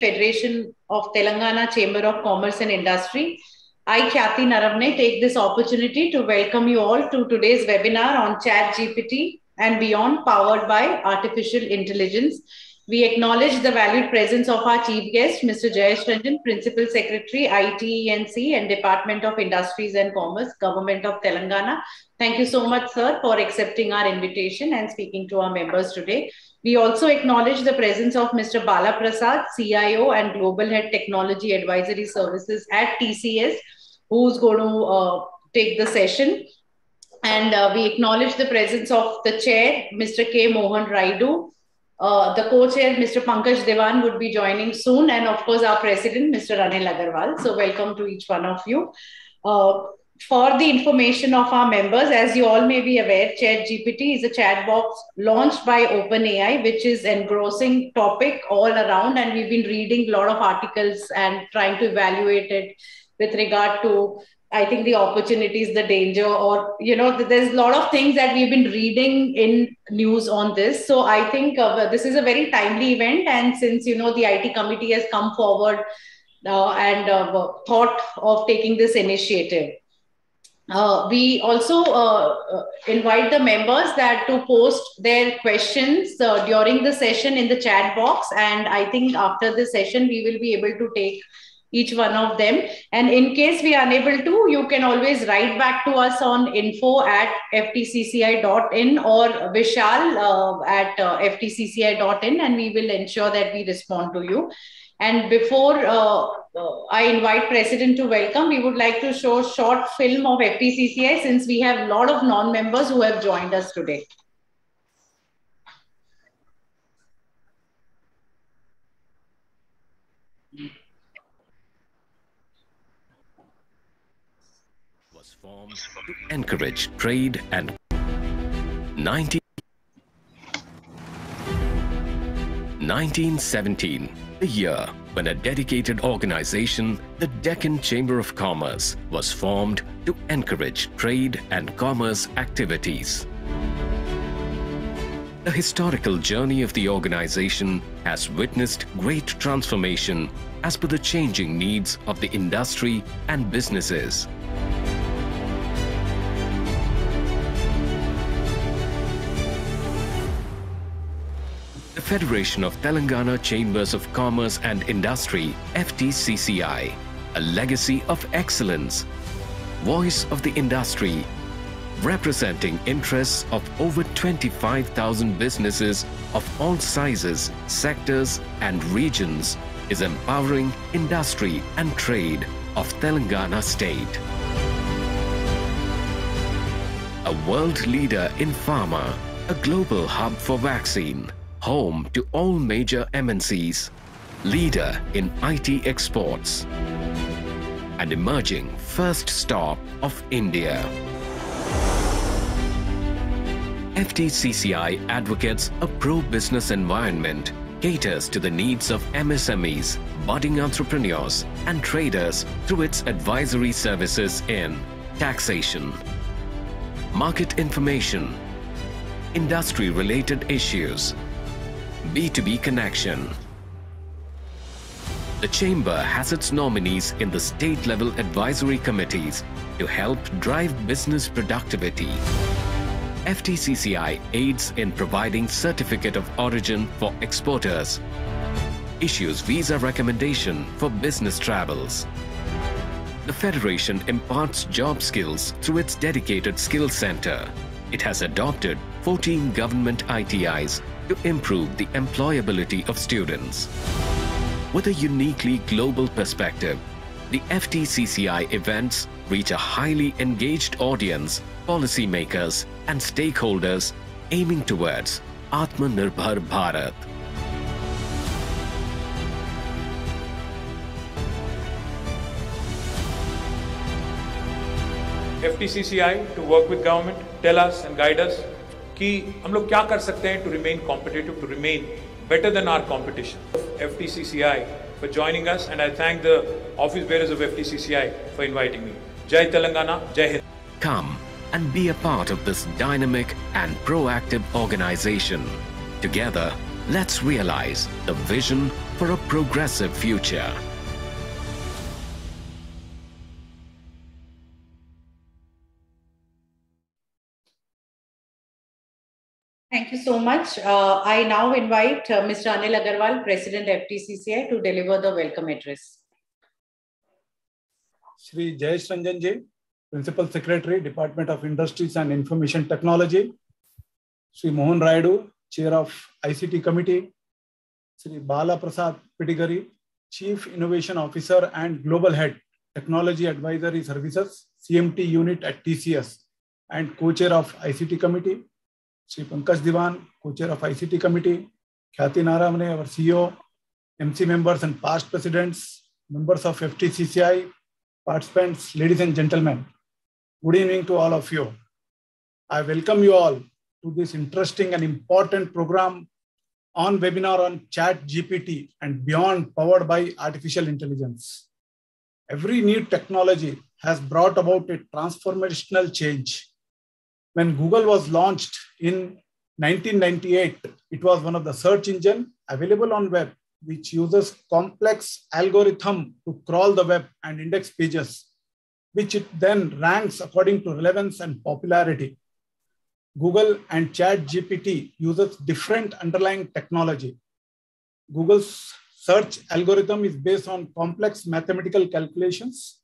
Federation of Telangana Chamber of Commerce and Industry. I, Khyati Naravane, take this opportunity to welcome you all to today's webinar on Chat GPT and beyond, powered by artificial intelligence. We acknowledge the valued presence of our chief guest, Mr. Jayesh Ranjan, Principal Secretary, ITENC and Department of Industries and Commerce, Government of Telangana. Thank you so much, sir, for accepting our invitation and speaking to our members today. We also acknowledge the presence of Mr. Bala Prasad, CIO and Global Head Technology Advisory Services at TCS, who's going to uh, take the session. And uh, we acknowledge the presence of the chair, Mr. K. Mohan Raidu. Uh, the co-chair, Mr. Pankaj Diwan, would be joining soon. And of course, our president, Mr. Anil Agarwal. So welcome to each one of you. For the information of our members, as you all may be aware, Chat GPT is a chat box launched by OpenAI, which is engrossing topic all around. And we've been reading a lot of articles and trying to evaluate it with regard to, I think, the opportunities, the danger, or, you know, there's a lot of things that we've been reading in news on this. So I think uh, this is a very timely event. And since, you know, the IT committee has come forward uh, and uh, thought of taking this initiative. Uh, we also uh, uh, invite the members that to post their questions uh, during the session in the chat box. And i think after the session we will be able to take each one of them. And in case we are unable to you can always write back to us on info at ftcci.in or vishal uh, at uh, ftcci.in and we will ensure that we respond to you and before uh, uh, I invite President to welcome, we would like to show short film of FTCCI since we have a lot of non-members who have joined us today. was formed to encourage trade and 19 1917, the year when a dedicated organization, the Deccan Chamber of Commerce, was formed to encourage trade and commerce activities. The historical journey of the organization has witnessed great transformation as per the changing needs of the industry and businesses. Federation of Telangana Chambers of Commerce and Industry, FTCCI, a legacy of excellence, voice of the industry, representing interests of over 25,000 businesses of all sizes, sectors and regions, is empowering industry and trade of Telangana state. A world leader in pharma, a global hub for vaccine, home to all major MNCs, leader in IT exports, and emerging first stop of India. FTCCI advocates a pro-business environment, caters to the needs of MSMEs, budding entrepreneurs, and traders through its advisory services in taxation, market information, industry-related issues, B2B connection. The Chamber has its nominees in the state level advisory committees to help drive business productivity. FTCCI aids in providing certificate of origin for exporters, issues visa recommendation for business travels. The Federation imparts job skills through its dedicated skill center. It has adopted 14 government ITIs to improve the employability of students. With a uniquely global perspective, the FTCCI events reach a highly engaged audience, policymakers and stakeholders aiming towards Atmanirbhar Bharat. FTCCI to work with government, tell us and guide us कि हम लोग क्या कर सकते हैं to remain competitive, to remain better than our competition. FTCCI for joining us and I thank the office bearers of FTCCI for inviting me. Jai Telangana, Jai Hind. Come and be a part of this dynamic and proactive organization. Together, let's realize the vision for a progressive future. Thank you so much. Uh, I now invite uh, Mr. Anil Agarwal, President FTCCI, to deliver the welcome address. Shri Jayesh Ranjan Ji, Principal Secretary, Department of Industries and Information Technology. Shri Mohan Raidu, Chair of ICT Committee. Shri Bala Prasad Pidigari, Chief Innovation Officer and Global Head, Technology Advisory Services, CMT Unit at TCS, and Co-Chair of ICT Committee. Sri Pankaj Diwan, co-chair of ICT committee, Khyati Naravane, our CEO, MC members and past presidents, members of FTCCI, participants, ladies and gentlemen. Good evening to all of you. I welcome you all to this interesting and important program on webinar on chat GPT and beyond powered by artificial intelligence. Every new technology has brought about a transformational change when Google was launched in 1998, it was one of the search engine available on web, which uses complex algorithm to crawl the web and index pages, which it then ranks according to relevance and popularity. Google and Chat GPT uses different underlying technology. Google's search algorithm is based on complex mathematical calculations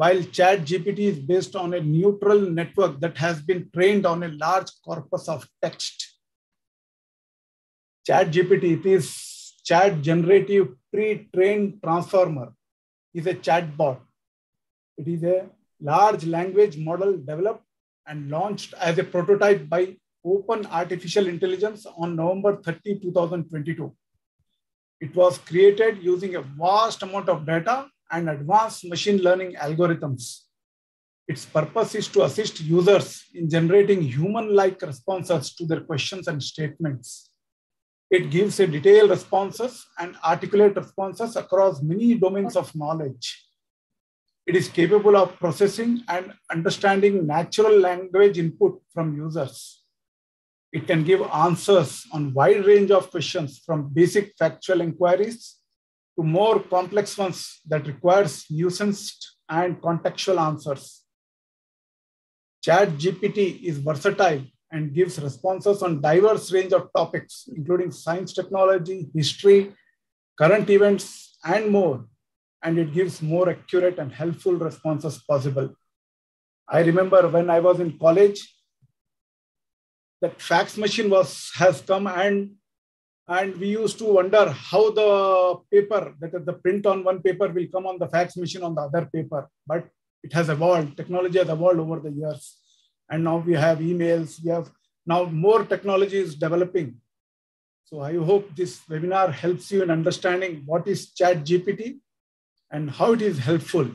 while chat gpt is based on a neutral network that has been trained on a large corpus of text. Chat gpt it is chat generative pre-trained transformer is a chatbot. It is a large language model developed and launched as a prototype by open artificial intelligence on november 30 2022 it was created using a vast amount of data and advanced machine learning algorithms. Its purpose is to assist users in generating human-like responses to their questions and statements. It gives a detailed responses and articulate responses across many domains of knowledge. It is capable of processing and understanding natural language input from users. It can give answers on wide range of questions from basic factual inquiries to more complex ones that requires nuanced and contextual answers. Chat GPT is versatile and gives responses on diverse range of topics, including science, technology, history, current events, and more. And it gives more accurate and helpful responses possible. I remember when I was in college, that fax machine was has come and and we used to wonder how the paper, that is the print on one paper will come on the fax machine on the other paper. But it has evolved, technology has evolved over the years. And now we have emails, we have now more technology is developing. So I hope this webinar helps you in understanding what is chat GPT and how it is helpful.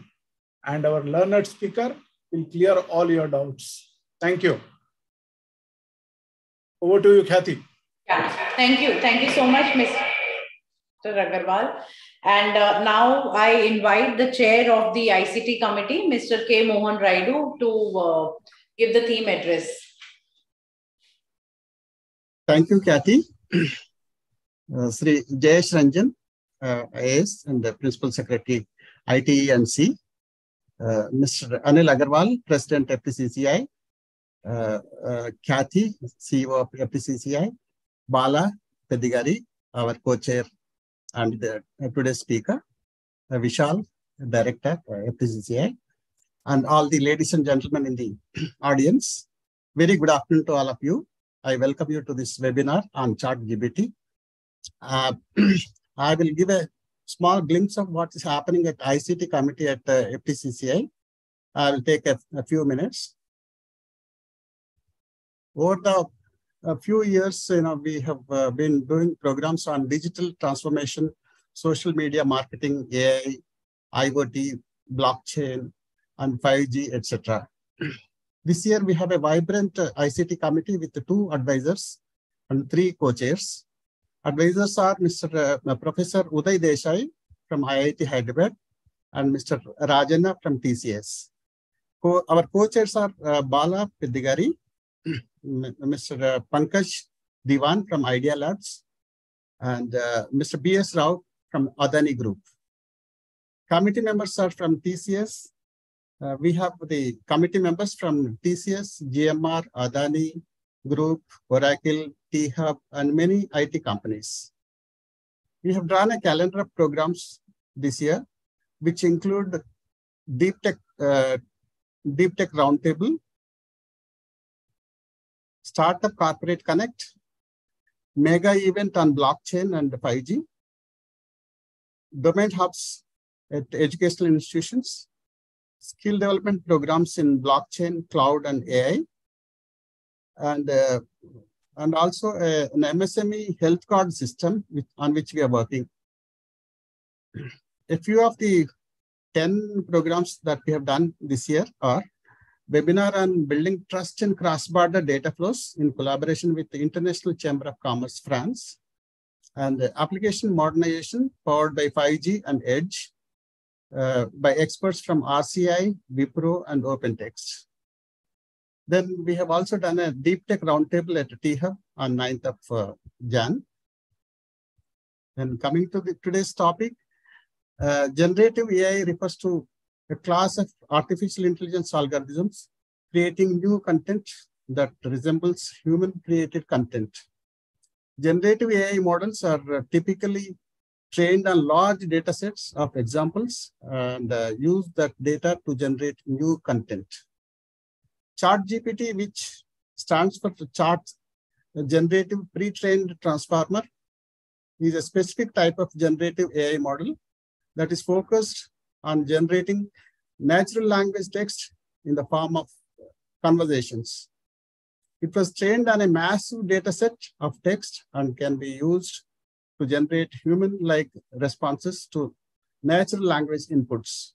And our learned speaker will clear all your doubts. Thank you. Over to you, Khyati. Yeah, thank you. Thank you so much, Mr. Agarwal. And uh, now I invite the chair of the ICT committee, Mr. K. Mohan Raidu, to uh, give the theme address. Thank you, Khyati. Uh, Sri Jayesh Ranjan, uh, IAS, and the Principal Secretary, ITE and Uh, Mr. Anil Agarwal, President FTCCI. Uh, uh, Khyati, CEO of FTCCI. Bala Pidigari, our co-chair and the uh, today's speaker, uh, Vishal, director, uh, FTCCI, and all the ladies and gentlemen in the audience. Very good afternoon to all of you. I welcome you to this webinar on ChatGPT. Uh, I will give a small glimpse of what is happening at ICT committee at uh, FTCCI. I will take a, a few minutes. Over the a few years, you know, we have uh, been doing programs on digital transformation, social media marketing, AI, IoT, blockchain, and 5G, etc. this year, we have a vibrant uh, ICT committee with two advisors and three co-chairs. Advisors are Mr. Uh, Professor Uday Desai from IIT Hyderabad and Mr. Rajanna from TCS. Co our co-chairs are uh, Bala Pidigari Mr. Uh, Pankaj Diwan from Idea Labs and uh, Mr. B.S. Rao from Adani Group. Committee members are from TCS. Uh, we have the committee members from TCS, GMR, Adani Group, Oracle, T-Hub, and many IT companies. We have drawn a calendar of programs this year, which include Deep Tech, uh, Deep Tech Roundtable, Startup Corporate Connect, mega event on blockchain and 5G, domain hubs at educational institutions, skill development programs in blockchain, cloud, and AI, and uh, and also a, an MSME health card system with, on which we are working. A few of the 10 programs that we have done this year are webinar on building trust in cross-border data flows in collaboration with the International Chamber of Commerce France, and application modernization powered by 5G and Edge uh, by experts from RCI, Wipro, and OpenText. Then we have also done a deep tech roundtable at T-Hub on 9th of uh, Jan. And coming to the, today's topic, uh, generative AI refers to a class of artificial intelligence algorithms creating new content that resembles human created content. Generative AI models are uh, typically trained on large data sets of examples and uh, use that data to generate new content. ChatGPT, which stands for Chat Generative Pre-trained Transformer, is a specific type of generative AI model that is focused on generating natural language text in the form of conversations. It was trained on a massive data set of text and can be used to generate human-like responses to natural language inputs.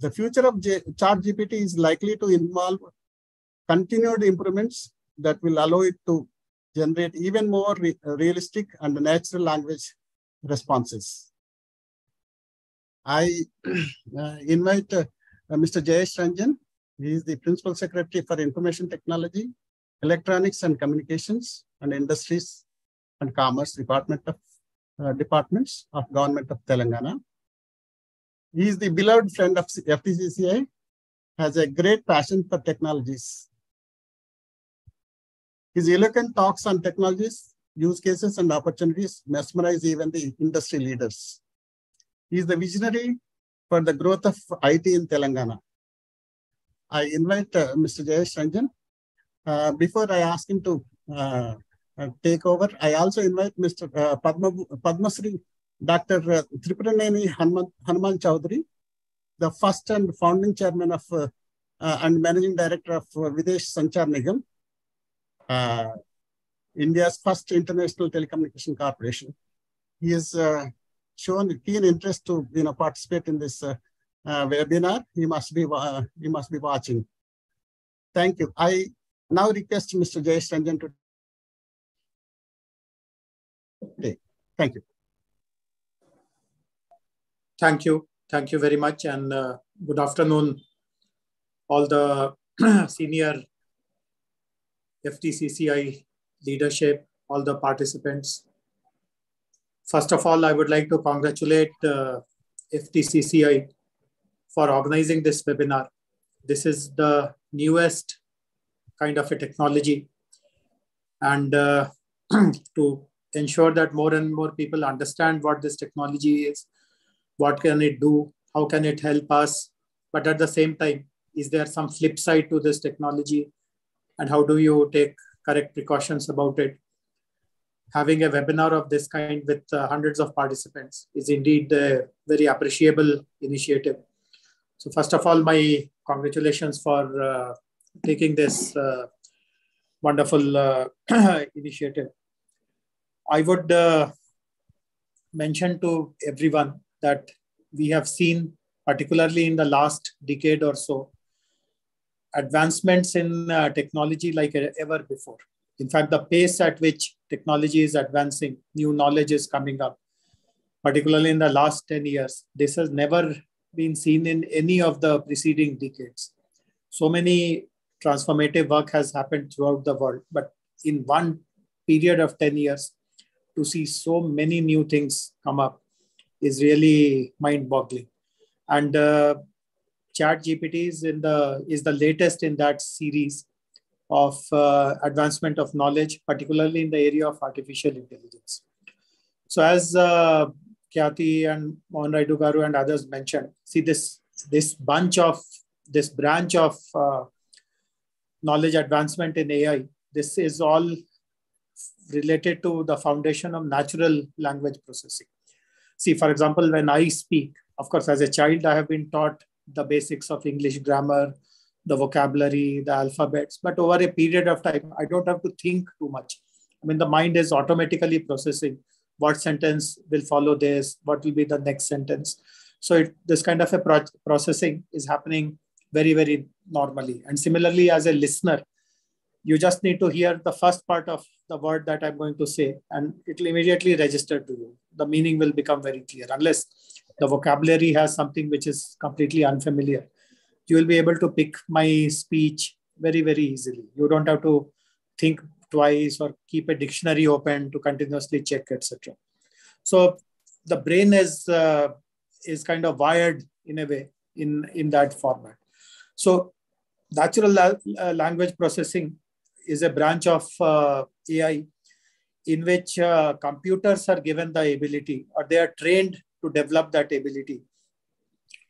The future of ChatGPT is likely to involve continued improvements that will allow it to generate even more re realistic and natural language responses. I uh, invite uh, Mr. Jayesh Ranjan. He is the Principal Secretary for Information Technology, Electronics and Communications and Industries and Commerce Department of uh, Departments of Government of Telangana. He is the beloved friend of FTCCI, has a great passion for technologies. His eloquent talks on technologies, use cases, and opportunities mesmerize even the industry leaders. He is the visionary for the growth of IT in Telangana. I invite uh, Mr. Jayesh Ranjan. Uh, before I ask him to uh, uh take over, I also invite Mr. Uh, Padma, Padmasri, Dr. Uh, Tripuraneni Hanuman, Hanuman Chowdary, the first and founding chairman of and managing director of Videsh Sanchar Nigam, India's first international telecommunication corporation. He is shown keen interest to you know participate in this uh, uh, webinar, you must be he must be watching. Thank you. I now request Mr. Jayesh Ranjan to. Okay. Thank you. Thank you. Thank you very much, and uh, good afternoon, all the senior FTCCI leadership, all the participants, First of all, I would like to congratulate uh, FTCCI for organizing this webinar. This is the newest kind of a technology. And uh, to ensure that more and more people understand what this technology is, what can it do, how can it help us, but at the same time, is there some flip side to this technology? And how do you take correct precautions about it? Having a webinar of this kind with uh, hundreds of participants is indeed a very appreciable initiative. So first of all, my congratulations for uh, taking this uh, wonderful uh, initiative. I would uh, mention to everyone that we have seen, particularly in the last decade or so, advancements in uh, technology like ever before. In fact, the pace at which technology is advancing, new knowledge is coming up, particularly in the last 10 years. This has never been seen in any of the preceding decades. So many transformative work has happened throughout the world, but in one period of 10 years, to see so many new things come up is really mind-boggling. And uh, Chat GPT is in the is the latest in that series of uh, advancement of knowledge, particularly in the area of artificial intelligence. So as uh, and Mohan and others mentioned, see this this bunch of this branch of uh, knowledge advancement in AI. This is all related to the foundation of natural language processing. See, for example, when I speak, of course, as a child, I have been taught the basics of English grammar, the vocabulary, the alphabets. But over a period of time, I don't have to think too much. I mean, the mind is automatically processing what sentence will follow this, what will be the next sentence. So it, this kind of a pro processing is happening very, very normally. And similarly, as a listener, you just need to hear the first part of the word that I'm going to say, and it will immediately register to you. The meaning will become very clear. Unless the vocabulary has something which is completely unfamiliar, you will be able to pick my speech very, very easily. You don't have to think twice or keep a dictionary open to continuously check, etc. So the brain is uh, is kind of wired in a way in in that format. So natural la uh, language processing is a branch of uh, AI in which uh, computers are given the ability or they are trained to develop that ability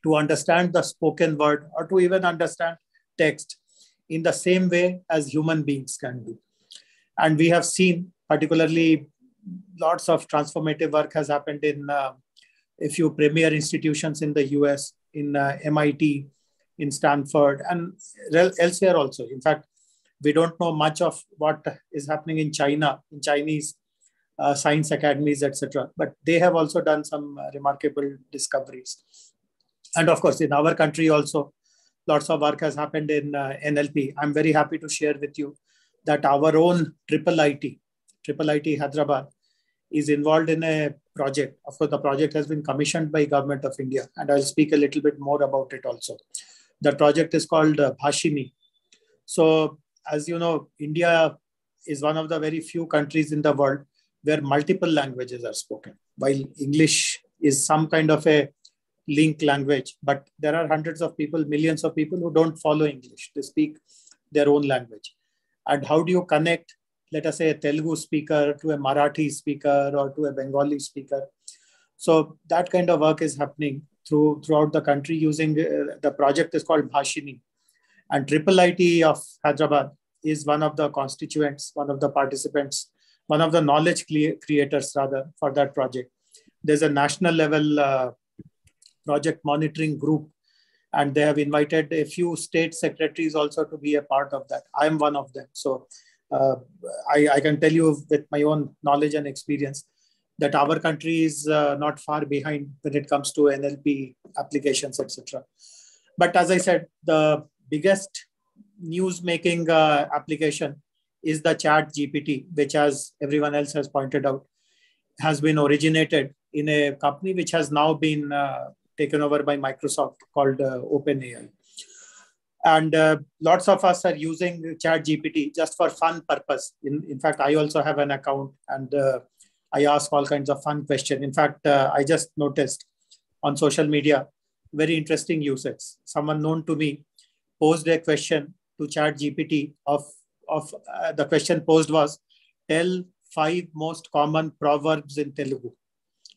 to understand the spoken word or to even understand text in the same way as human beings can do. And we have seen, particularly, lots of transformative work has happened in uh, a few premier institutions in the US, in uh, MIT, in Stanford, and elsewhere also. In fact, we don't know much of what is happening in China, in Chinese uh, science academies, etc. But they have also done some uh, remarkable discoveries. And of course, in our country also, lots of work has happened in uh, NLP. I'm very happy to share with you that our own triple IT, triple IT Hyderabad, is involved in a project. Of course, the project has been commissioned by Government of India, and I'll speak a little bit more about it also. The project is called uh, Bhashini. So, as you know, India is one of the very few countries in the world where multiple languages are spoken. While English is some kind of a link language, but there are hundreds of people, millions of people who don't follow English. They speak their own language. And how do you connect, let us say, a Telugu speaker to a Marathi speaker or to a Bengali speaker? So that kind of work is happening through throughout the country using uh, the project is called Bhashini. And Triple IT of Hyderabad is one of the constituents, one of the participants, one of the knowledge creators rather for that project. There's a national level uh, project monitoring group and they have invited a few state secretaries also to be a part of that. I'm one of them. So uh, I, I, can tell you with my own knowledge and experience that our country is uh, not far behind when it comes to NLP applications, etc. But as I said, the biggest news making uh, application is the chat GPT, which as everyone else has pointed out, has been originated in a company which has now been uh, taken over by Microsoft called uh, OpenAI. And uh, lots of us are using Chat GPT just for fun purpose. In, in fact, I also have an account and uh, I ask all kinds of fun questions. In fact, uh, I just noticed on social media, very interesting usage. Someone known to me posed a question to Chat GPT of, of uh, the question posed was, tell five most common proverbs in Telugu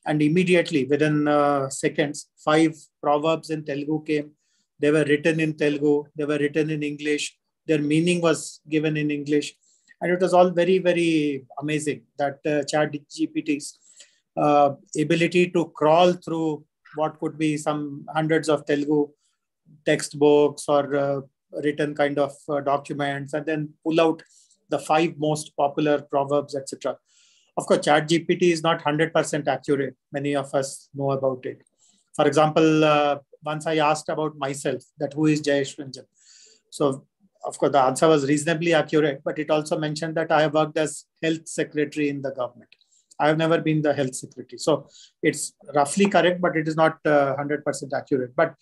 and immediately within uh, seconds, five proverbs in Telugu came. They were written in Telugu, they were written in English, their meaning was given in English. And it was all very, very amazing that uh, Chat GPT's uh, ability to crawl through what could be some hundreds of Telugu textbooks or uh, written kind of uh, documents and then pull out the five most popular proverbs, etc. Of course, ChatGPT is not 100% accurate. Many of us know about it. For example, uh, once I asked about myself, that who is Jayesh Ranjan? So, of course, the answer was reasonably accurate, but it also mentioned that I have worked as health secretary in the government. I have never been the health secretary. So it's roughly correct, but it is not uh, 100% accurate. But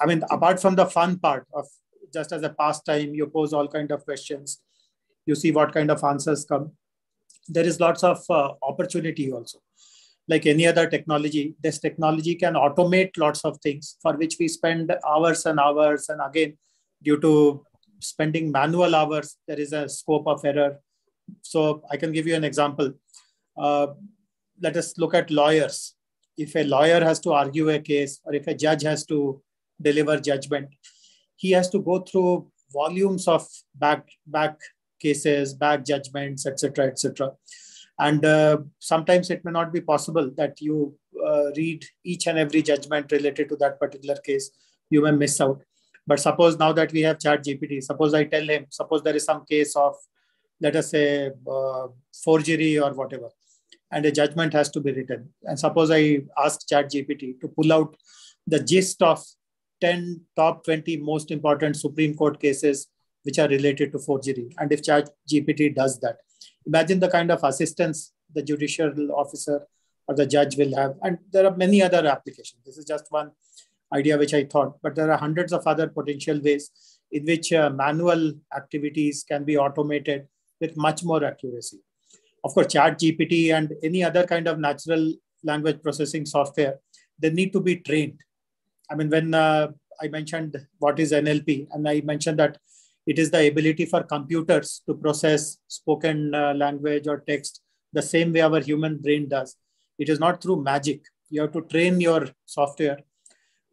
I mean, apart from the fun part of just as a pastime, you pose all kind of questions, you see what kind of answers come there is lots of uh, opportunity also. like any other technology, this technology can automate lots of things for which we spend hours and hours. And again, due to spending manual hours, there is a scope of error. So I can give you an example. Uh, let us look at lawyers. If a lawyer has to argue a case or if a judge has to deliver judgment, he has to go through volumes of back back cases, back judgments, etc., etc. And uh, sometimes it may not be possible that you uh, read each and every judgment related to that particular case. You may miss out. But suppose now that we have Chat GPT, suppose I tell him, suppose there is some case of, let us say, uh, forgery or whatever, and a judgment has to be written. And suppose I ask Chat GPT to pull out the gist of 10 top 20 most important Supreme Court cases which are related to forgery. And if Chat GPT does that, imagine the kind of assistance the judicial officer or the judge will have. And there are many other applications. This is just one idea which I thought, but there are hundreds of other potential ways in which uh, manual activities can be automated with much more accuracy. Of course, Chat GPT and any other kind of natural language processing software, they need to be trained. I mean, when uh, I mentioned what is NLP, and I mentioned that it is the ability for computers to process spoken uh, language or text the same way our human brain does. It is not through magic. You have to train your software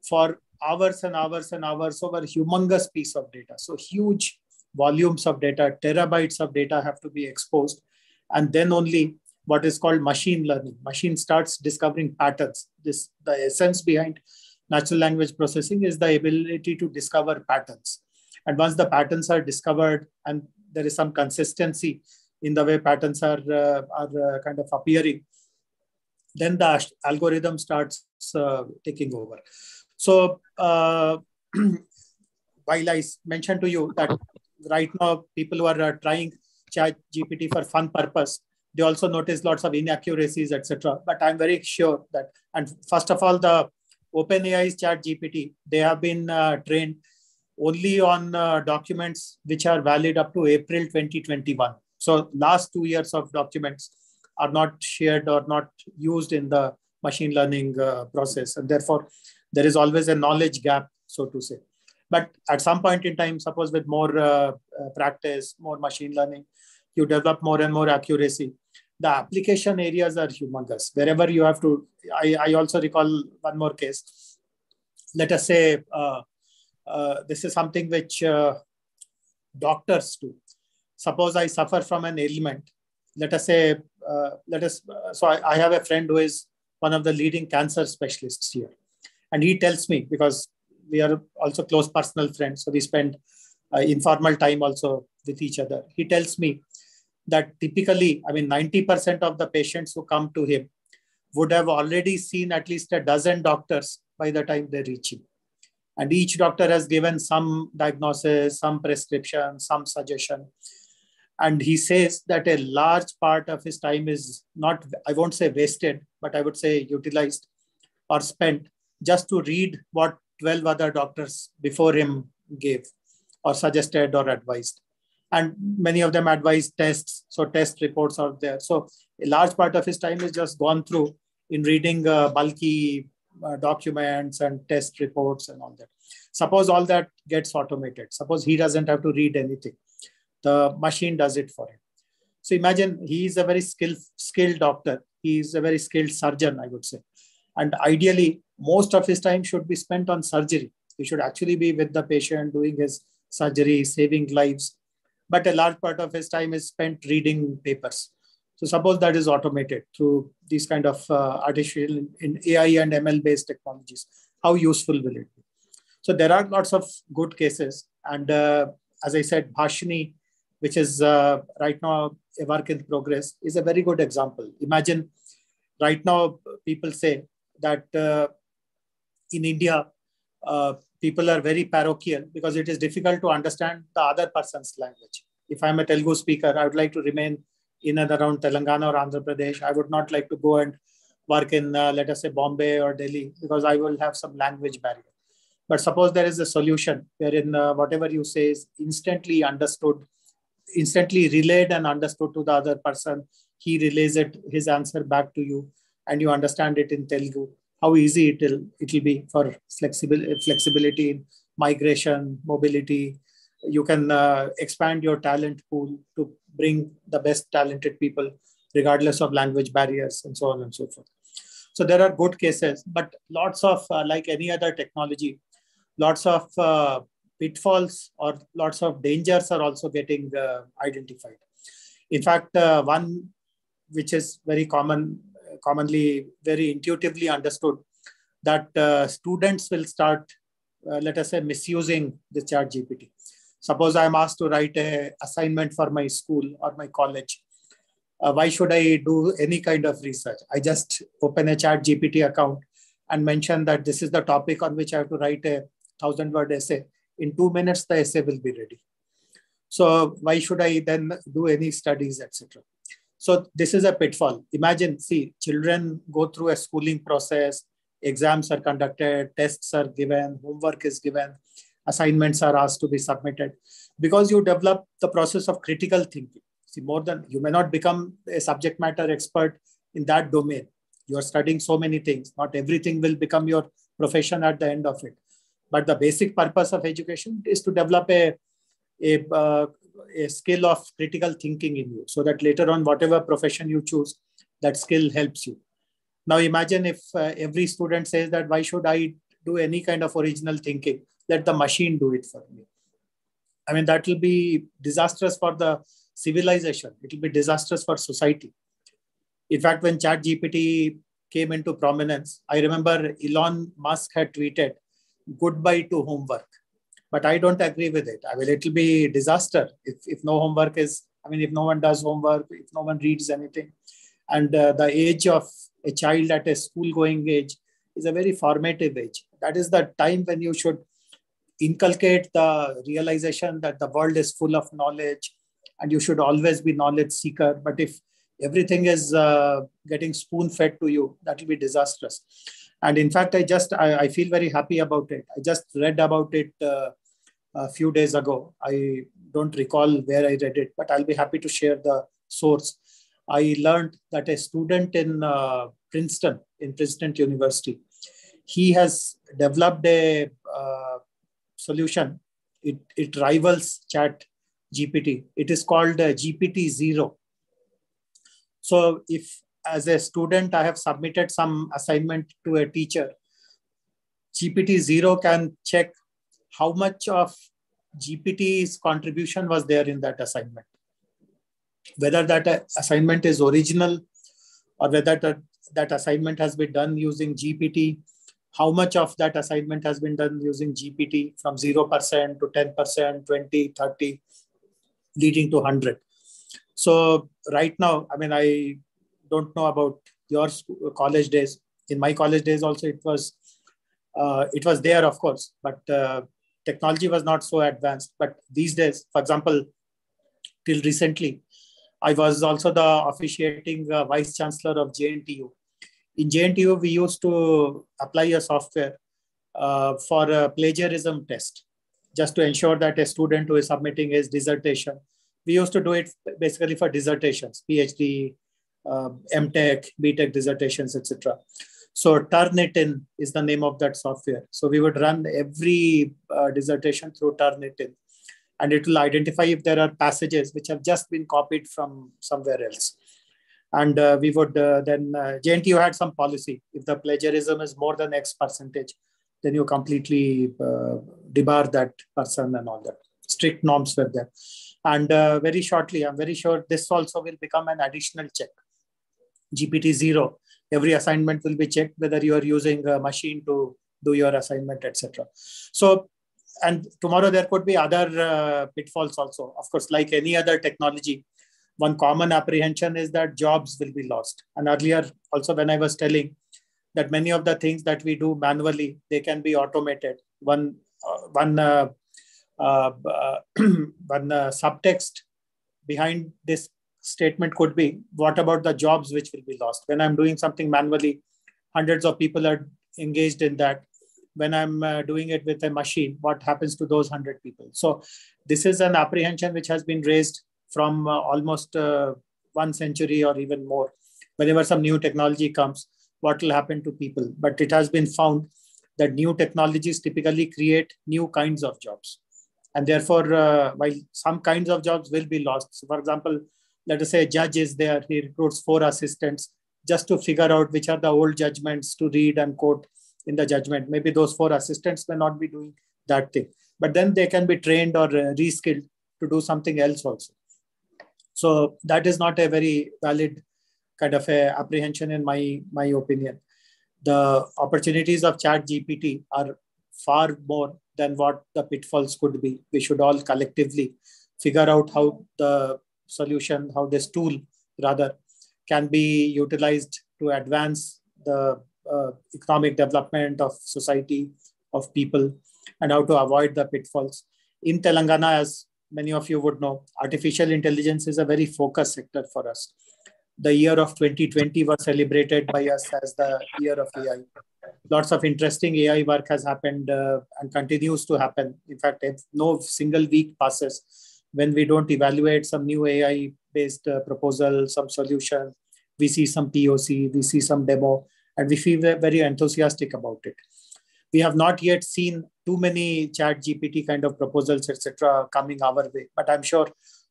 for hours and hours and hours over humongous piece of data. So huge volumes of data, terabytes of data have to be exposed. And then only what is called machine learning. Machine starts discovering patterns. This the essence behind natural language processing is the ability to discover patterns. And once the patterns are discovered and there is some consistency in the way patterns are, uh, are uh, kind of appearing, then the algorithm starts uh, taking over. So uh, while I mentioned to you that right now people who are trying chat GPT for fun purpose, they also notice lots of inaccuracies, etc. But I'm very sure that, and first of all, the OpenAI's chat GPT, they have been uh, trained only on uh, documents which are valid up to April 2021. So last two years of documents are not shared or not used in the machine learning uh, process. And therefore, there is always a knowledge gap, so to say. But at some point in time, suppose with more uh, uh, practice, more machine learning, you develop more and more accuracy. The application areas are humongous. Wherever you have to, I, I also recall one more case. Let us say uh, this is something which uh, doctors do. Suppose I suffer from an ailment. Let us say, uh, let us. Uh, so I, I have a friend who is one of the leading cancer specialists here, and he tells me because we are also close personal friends, so we spend uh, informal time also with each other. He tells me that typically, I mean, 90% of the patients who come to him would have already seen at least a dozen doctors by the time they reach him and each doctor has given some diagnosis some prescription some suggestion. And he says that a large part of his time is not i won't say wasted but i would say utilized or spent just to read what 12 other doctors before him gave or suggested or advised. And many of them advised tests. So test reports are there. So a large part of his time is just gone through in reading uh, bulky uh, documents and test reports and all that. Suppose all that gets automated. Suppose he doesn't have to read anything. The machine does it for him. So imagine he is a very skilled, skilled doctor. He is a very skilled surgeon, I would say. And ideally, most of his time should be spent on surgery. He should actually be with the patient, doing his surgery, saving lives. But a large part of his time is spent reading papers. So suppose that is automated through these kind of uh, artificial in AI and ML based technologies. How useful will it be? So there are lots of good cases. And uh, as I said, Bhashini, which is uh, right now a work in progress, is a very good example. Imagine right now people say that uh, in India, uh, people are very parochial because it is difficult to understand the other person's language. If I'm a Telugu speaker, I would like to remain in and around Telangana or Andhra Pradesh. I would not like to go and work in, uh, let us say, Bombay or Delhi, because I will have some language barrier. But suppose there is a solution wherein uh, whatever you say is instantly understood, instantly relayed and understood to the other person. He relays it, his answer back to you. and you understand it in Telugu, how easy it will it will be for flexible flexibility in migration, mobility. You can uh, expand your talent pool to bring the best talented people, regardless of language barriers, and so on and so forth. So there are good cases, but lots of uh, like any other technology, lots of uh, pitfalls or lots of dangers are also getting uh, identified. In fact, uh, one which is very common, commonly very intuitively understood, that uh, students will start, uh, let us say, misusing the chat GPT. Suppose I'm asked to write a assignment for my school or my college. Uh, why should I do any kind of research? I just open a chat GPT account and mention that this is the topic on which I have to write a thousand word essay. In two minutes, the essay will be ready. So why should I then do any studies, etc.? So this is a pitfall. Imagine, see, children go through a schooling process, exams are conducted, tests are given, homework is given, assignments are asked to be submitted. Because you develop the process of critical thinking. See, more than you may not become a subject matter expert in that domain. You are studying so many things. Not everything will become your profession at the end of it. But the basic purpose of education is to develop a, a, uh, a skill of critical thinking in you so that later on, whatever profession you choose, that skill helps you. Now imagine if uh, every student says that why should I do any kind of original thinking? Let the machine do it for me. I mean, that will be disastrous for the civilization. It will be disastrous for society. In fact, when ChatGPT came into prominence, I remember Elon Musk had tweeted, goodbye to homework. But I don't agree with it. I mean, it will be a disaster if, if no homework is, I mean, if no one does homework, if no one reads anything. And uh, the age of a child at a school going age is a very formative age. That is the time when you should inculcate the realization that the world is full of knowledge and you should always be knowledge seeker. But if everything is uh, getting spoon fed to you, that will be disastrous. And in fact, I just, I, I, feel very happy about it. I just read about it uh, a few days ago. I don't recall where I read it, but I'll be happy to share the source. I learned that a student in uh, Princeton, in Princeton University, he has developed a uh, solution. It, it rivals Chat GPT. It is called uh, GPT Zero. So if as a student I have submitted some assignment to a teacher, GPT Zero can check how much of GPT's contribution was there in that assignment whether that assignment is original or whether that, that assignment has been done using GPT, how much of that assignment has been done using GPT from 0% to 10%, 20, 30, leading to 100. So right now, I mean, I don't know about your college days. In my college days also, it was uh, it was there, of course, but uh, technology was not so advanced. But these days, for example, till recently, I was also the officiating uh, vice chancellor of JNTU. In JNTU, we used to apply a software uh, for a plagiarism test, just to ensure that a student who is submitting his dissertation, we used to do it basically for dissertations, PhD, uh, MTech, BTech dissertations, etc. So Turnitin is the name of that software. So we would run every uh, dissertation through Turnitin and it will identify if there are passages which have just been copied from somewhere else. And uh, we would uh, then, uh, JNTU had some policy. If the plagiarism is more than X percentage, then you completely uh, debar that person and all that. Strict norms were there. And uh, very shortly, I'm very sure this also will become an additional check. GPT zero, every assignment will be checked whether you are using a machine to do your assignment, etc. So and tomorrow there could be other uh, pitfalls also. Of course, like any other technology, one common apprehension is that jobs will be lost. And earlier, also when I was telling that many of the things that we do manually, they can be automated. One uh, one uh, uh, one uh, subtext behind this statement could be: What about the jobs which will be lost? When I'm doing something manually, hundreds of people are engaged in that when I'm uh, doing it with a machine, what happens to those 100 people? So this is an apprehension which has been raised from uh, almost uh, one century or even more. Whenever some new technology comes, what will happen to people. But it has been found that new technologies typically create new kinds of jobs. And therefore, uh, while some kinds of jobs will be lost, so for example, let us say a judge is there, he recruits four assistants just to figure out which are the old judgments to read and quote in the judgment. Maybe those four assistants may not be doing that thing, but then they can be trained or reskilled to do something else also. So that is not a very valid kind of a apprehension in my my opinion. The opportunities of Chat GPT are far more than what the pitfalls could be. We should all collectively figure out how the solution, how this tool rather can be utilized to advance the uh, economic development of society, of people, and how to avoid the pitfalls. In Telangana, as many of you would know, artificial intelligence is a very focused sector for us. The year of 2020 was celebrated by us as the year of AI. Lots of interesting AI work has happened uh, and continues to happen. In fact, no single week passes when we don't evaluate some new AI based uh, proposal, some solution, we see some POC, we see some demo, and we feel very enthusiastic about it. We have not yet seen too many chat GPT kind of proposals, etc., coming our way. But I'm sure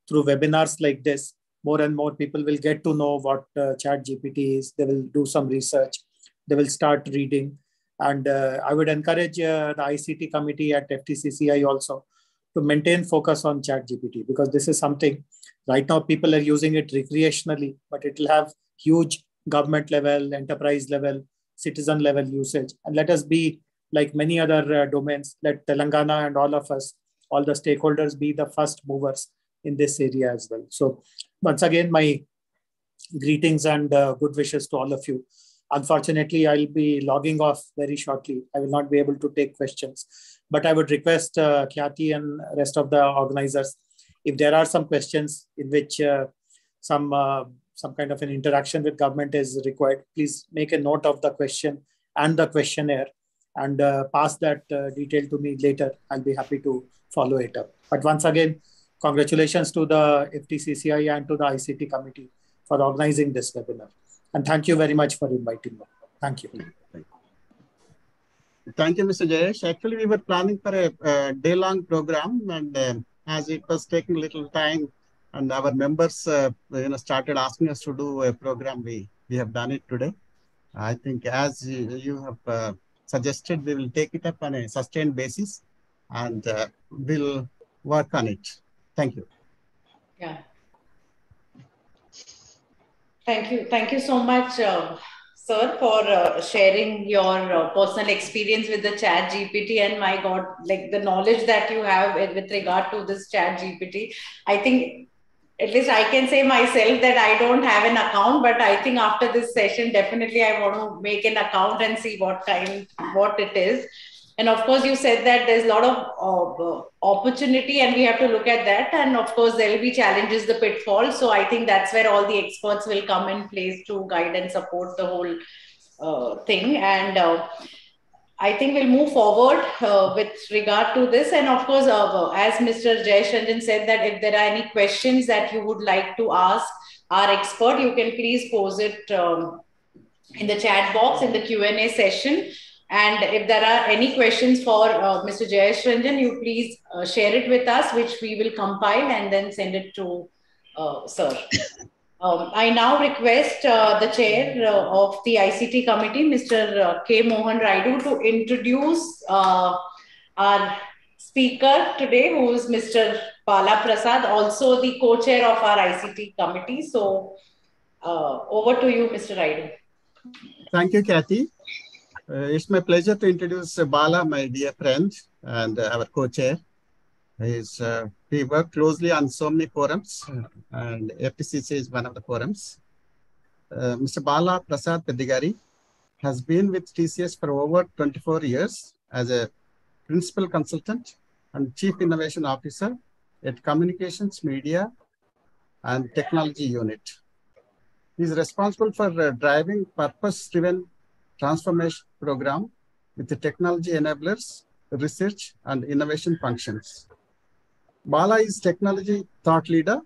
through webinars like this, more and more people will get to know what uh, chat GPT is. They will do some research. They will start reading. And uh, I would encourage uh, the ICT committee at FTCCI also to maintain focus on chat GPT because this is something right now people are using it recreationally, but it will have huge government level, enterprise level, citizen level usage. And let us be like many other uh, domains, let Telangana and all of us, all the stakeholders be the first movers in this area as well. So once again, my greetings and uh, good wishes to all of you. Unfortunately, I'll be logging off very shortly. I will not be able to take questions, but I would request uh, Khyati and rest of the organizers, if there are some questions in which uh, some uh, some kind of an interaction with government is required, please make a note of the question and the questionnaire and uh, pass that uh, detail to me later. I'll be happy to follow it up. But once again, congratulations to the FTCCI and to the ICT committee for organizing this webinar. And thank you very much for inviting me. Thank you. Thank you, Mr. Jayesh. Actually, we were planning for a, day-long program, and uh, as it was taking a little time, and our members uh, you know started asking us to do a program we we have done it today i think as you, you have uh, suggested we will take it up on a sustained basis and uh, we'll work on it. Thank you. Yeah. Thank you. Thank you so much uh, sir for uh, sharing your uh, personal experience with the chat gpt and my god like the knowledge that you have with regard to this chat gpt i think at least I can say myself that I don't have an account, but I think after this session, definitely I want to make an account and see what kind, what it is. And of course, you said that there's a lot of uh, opportunity, and we have to look at that. And of course, there will be challenges, the pitfalls. So I think that's where all the experts will come in place to guide and support the whole uh, thing. And uh, I think we'll move forward uh, with regard to this. And of course, uh, as Mr. Jayesh Ranjan said, that if there are any questions that you would like to ask our expert, you can please pose it um, in the chat box in the Q&A session. And if there are any questions for uh, Mr. Jayesh Ranjan, you please uh, share it with us, which we will compile and then send it to uh, sir. Um, I now request uh, the chair uh, of the ICT committee, Mr. Uh, K. Mohan Raidu, to introduce uh, our speaker today, who is Mr. Bala Prasad, also the co-chair of our ICT committee. So uh, over to you, Mr. Raidu. Thank you, Khyati. Uh, it's my pleasure to introduce Bala, my dear friend, and our co-chair. He's, uh, we work closely on so many forums, and FTCC is one of the forums. Uh, Mr. Bala Prasad Peddigari has been with TCS for over 24 years as a principal consultant and chief innovation officer at Communications, Media, and Technology Unit. He is responsible for uh, driving purpose-driven transformation program with the technology enablers, research, and innovation functions. Bala is technology thought leader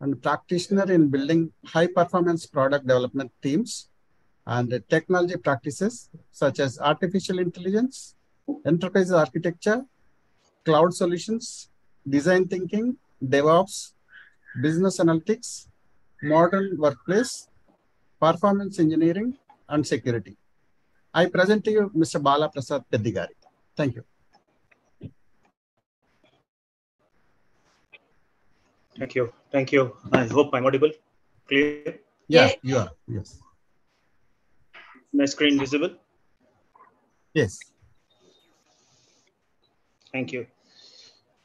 and practitioner in building high performance product development teams and technology practices such as artificial intelligence, enterprise architecture, cloud solutions, design thinking, DevOps, business analytics, modern workplace, performance engineering, and security. I present to you Mr. Bala Prasad Peddigari. Thank you. Thank you. Thank you. I hope I'm audible. Clear? Yeah, yes. you are. Yes. My screen visible? Yes. Thank you.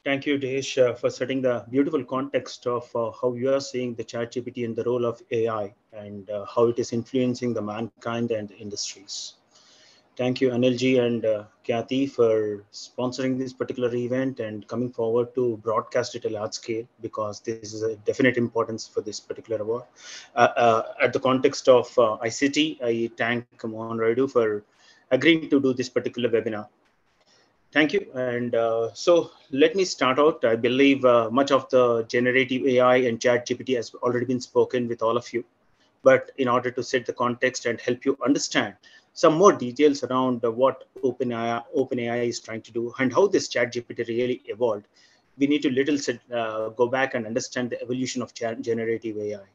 Thank you, Desh, uh, for setting the beautiful context of uh, how you are seeing the ChatGPT and the role of AI and uh, how it is influencing the mankind and industries. Thank you, Anilji and uh, Khyati, for sponsoring this particular event and coming forward to broadcast it at large scale because this is a definite importance for this particular award. Uh, uh, at the context of uh, ICT, I thank Mohan Raidu for agreeing to do this particular webinar. Thank you. And uh, so let me start out. I believe uh, much of the generative AI and chat GPT has already been spoken with all of you. But in order to set the context and help you understand some more details around what OpenAI, OpenAI is trying to do and how this chat GPT really evolved, we need to little uh, go back and understand the evolution of generative AI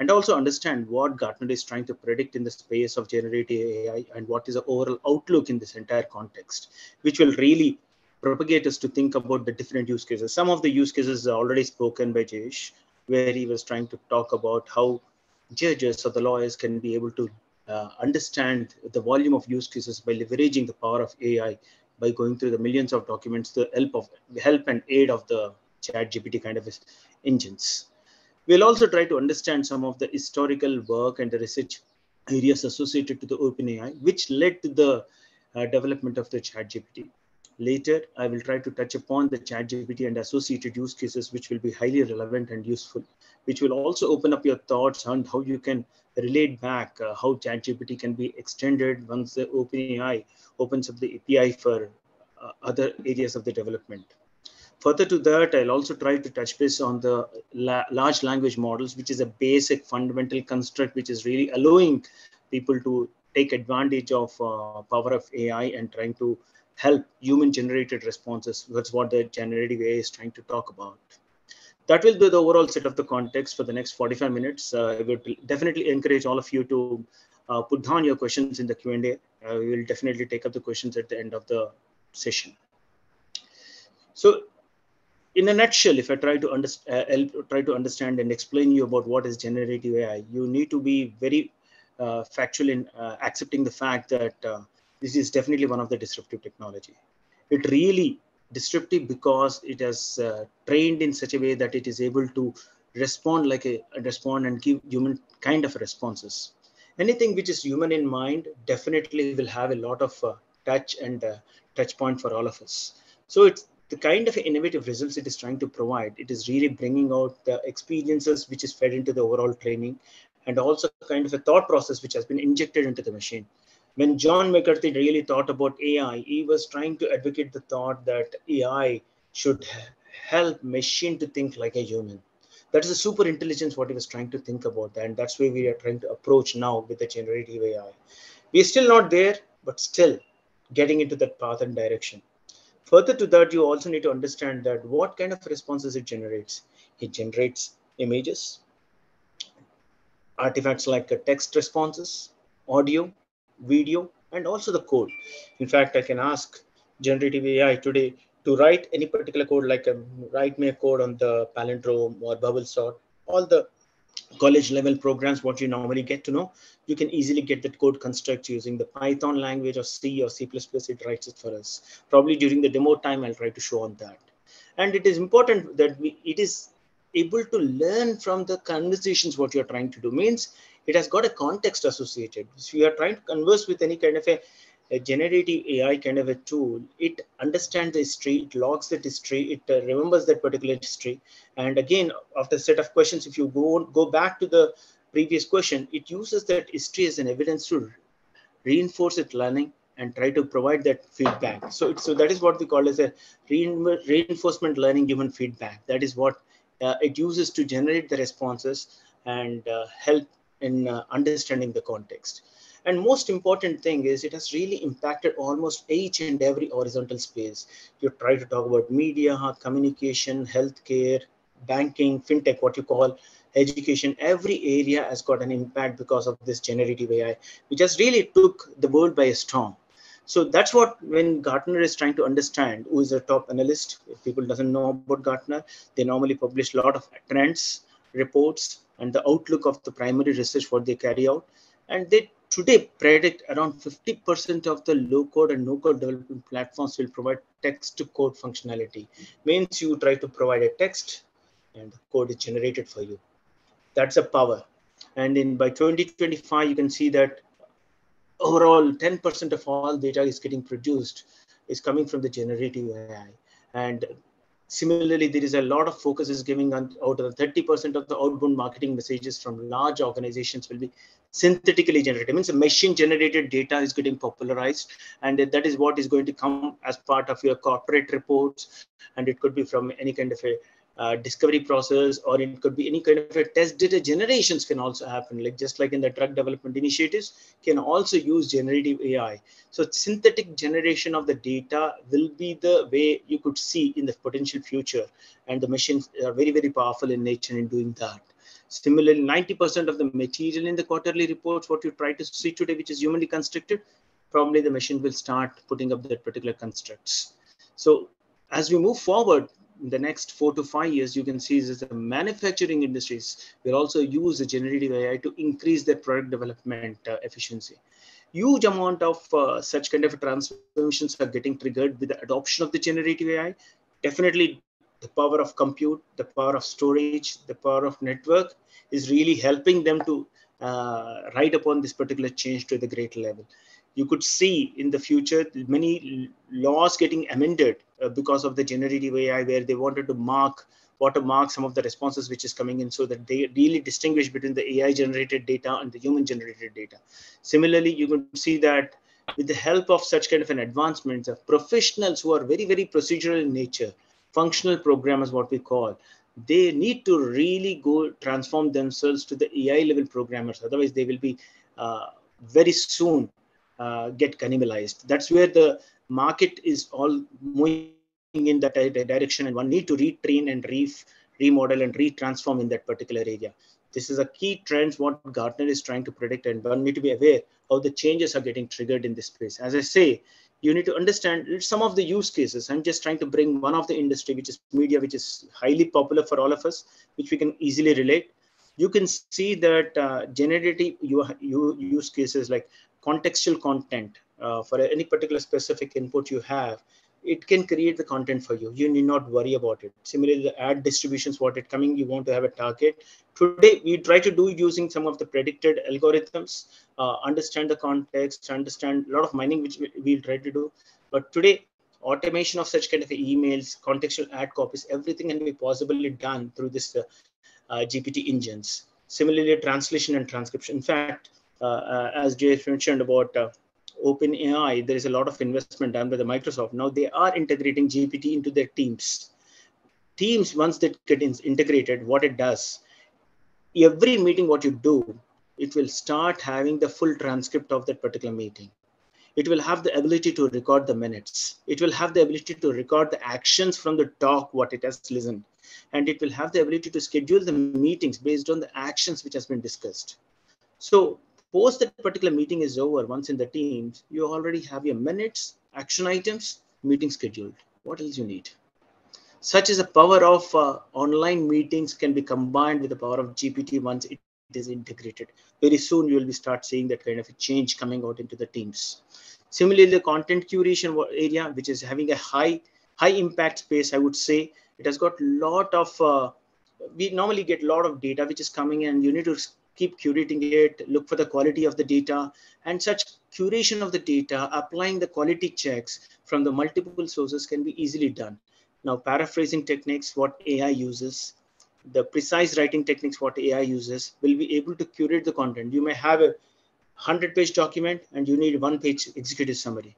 and also understand what Gartner is trying to predict in the space of generative AI and what is the overall outlook in this entire context, which will really propagate us to think about the different use cases. Some of the use cases are already spoken by Jayesh, where he was trying to talk about how judges or the lawyers can be able to uh, understand the volume of use cases by leveraging the power of AI by going through the millions of documents, the help of help and aid of the chat GPT kind of engines. We'll also try to understand some of the historical work and the research areas associated to the OpenAI, which led to the uh, development of the chat GPT. Later, I will try to touch upon the chat GPT and associated use cases, which will be highly relevant and useful, which will also open up your thoughts on how you can relate back uh, how ChatGPT can be extended once the OpenAI opens up the API for uh, other areas of the development. Further to that, I'll also try to touch base on the la large language models, which is a basic fundamental construct, which is really allowing people to take advantage of uh, power of AI and trying to help human generated responses. That's what the generative AI is trying to talk about that will be the overall set of the context for the next 45 minutes. Uh, I would definitely encourage all of you to uh, put down your questions in the Q&A. Uh, we will definitely take up the questions at the end of the session. So in a nutshell, if I try to, understand, uh, try to understand and explain you about what is generative AI, you need to be very uh, factual in uh, accepting the fact that this is definitely one of the disruptive technology. It really disruptive because it has uh, trained in such a way that it is able to respond like a, respond and give human kind of responses. Anything which is human in mind definitely will have a lot of uh, touch and uh, touch point for all of us. So it's the kind of innovative results it is trying to provide. It is really bringing out the experiences which is fed into the overall training and also kind of a thought process which has been injected into the machine when John McCarthy really thought about AI, he was trying to advocate the thought that AI should help machine to think like a human. That is a super intelligence what he was trying to think about, and that's where we are trying to approach now with the generative AI. We're still not there, but still getting into that path and direction. Further to that, you also need to understand that what kind of responses it generates. It generates images, artifacts like text responses, audio, video, and also the code. In fact, I can ask generative AI today to write any particular code, like um, write me a code on the palindrome or bubble sort, all the college level programs, what you normally get to know, you can easily get that code construct using the Python language or C or C++, it writes it for us. Probably during the demo time, I'll try to show on that. And it is important that we, it is able to learn from the conversations what you're trying to do means it has got a context associated. So you are trying to converse with any kind of a, a generative AI kind of a tool. It understands the history, it logs that history, it uh, remembers that particular history. And again, after a set of questions, if you go, go back to the previous question, it uses that history as an evidence to reinforce its learning and try to provide that feedback. So, so that is what we call as a reinforcement learning given feedback. That is what uh, it uses to generate the responses and uh, help in uh, understanding the context. And most important thing is it has really impacted almost each and every horizontal space. You try to talk about media, communication, healthcare, banking, fintech, what you call education, every area has got an impact because of this generative AI, which has really took the world by a storm. So that's what when Gartner is trying to understand who is a top analyst. If people doesn't know about Gartner, they normally publish a lot of trends, reports, and the outlook of the primary research what they carry out. And they today predict around 50% of the low code and no code development platforms will provide text to code functionality. Means you try to provide a text and the code is generated for you. That's a power. And in by 2025, you can see that overall 10% of all data is getting produced is coming from the generative AI. And similarly, there is a lot of focus is giving on out of the 30% of the outbound marketing messages from large organizations will be synthetically generated. means machine generated data is getting popularized and that is what is going to come as part of your corporate reports. And it could be from any kind of a uh, discovery process or it could be any kind of a test data generations can also happen. Like just like in the drug development initiatives can also use generative ai so synthetic generation of the data will be the way you could see in the potential future and the machines are very very powerful in nature in doing that. Similarly 90% of the material in the quarterly reports what you try to see today which is humanly constructed probably the machine will start putting up that particular constructs. So as we move forward in the next four to five years, you can see that the manufacturing industries will also use the generative AI to increase their product development uh, efficiency. Huge amount of uh, such kind of transformations are getting triggered with the adoption of the generative AI. Definitely the power of compute, the power of storage, the power of network is really helping them to uh, ride upon this particular change to the great level you could see in the future many laws getting amended uh, because of the generative AI, where they wanted to mark watermark some of the responses which is coming in so that they really distinguish between the AI generated data and the human generated data. Similarly, you can see that with the help of such kind of an advancement of professionals who are very, very procedural in nature, functional programmers, what we call, they need to really go transform themselves to the AI level programmers. Otherwise, they will be uh, very soon uh, get cannibalized. That's where the market is all moving in that direction, and one need to retrain and re remodel and retransform in that particular area. This is a key trend what Gartner is trying to predict, and one need to be aware how the changes are getting triggered in this space. As I say, you need to understand some of the use cases. I'm just trying to bring one of the industry, which is media, which is highly popular for all of us, which we can easily relate. You can see that uh, generative use cases like contextual content uh, for any particular specific input you have, it can create the content for you. You need not worry about it. Similarly, the ad distributions, what it coming, you want to have a target. Today, we try to do using some of the predicted algorithms, uh, understand the context, understand a lot of mining, which we'll try to do. But today, automation of such kind of emails, contextual ad copies, everything can be possibly done through this uh, uh, GPT engines. Similarly, translation and transcription. In fact, as Jay mentioned about uh, OpenAI, there is a lot of investment done by the Microsoft. Now they are integrating GPT into their teams. Teams, once they get integrated, what it does, every meeting, what you do, it will start having the full transcript of that particular meeting. It will have the ability to record the minutes. It will have the ability to record the actions from the talk, what it has listened. And it will have the ability to schedule the meetings based on the actions which has been discussed. So post that particular meeting is over, once in the teams, you already have your minutes, action items, meeting scheduled. What else you need? Such as the power of uh, online meetings can be combined with the power of GPT once it is integrated. Very soon you will be start seeing that kind of a change coming out into the teams. Similarly, the content curation area, which is having a high high impact space, I would say it has got a lot of. Uh, we normally get a lot of data which is coming in. and You need to keep curating it, look for the quality of the data, and such curation of the data, applying the quality checks from the multiple sources can be easily done. Now, paraphrasing techniques, what AI uses, the precise writing techniques, what AI uses, will be able to curate the content. You may have a 100 page document and you need one page executive summary.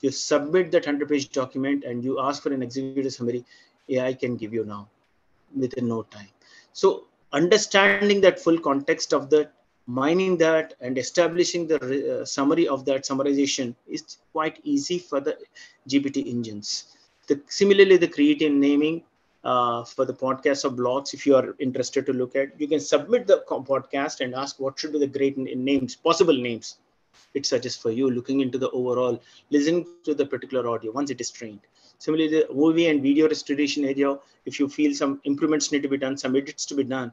You submit that 100 page document and you ask for an executive summary, AI can give you now within no time. So understanding that full context of the mining that and establishing the uh, summary of that summarization is quite easy for the GPT engines. The, similarly, the creative naming uh, for the podcast or blogs, if you are interested to look at, you can submit the podcast and ask what should be the great names, possible names it suggests for you, looking into the overall, listening to the particular audio once it is trained. Similarly, the movie and video restoration area, if you feel some improvements need to be done, some edits to be done,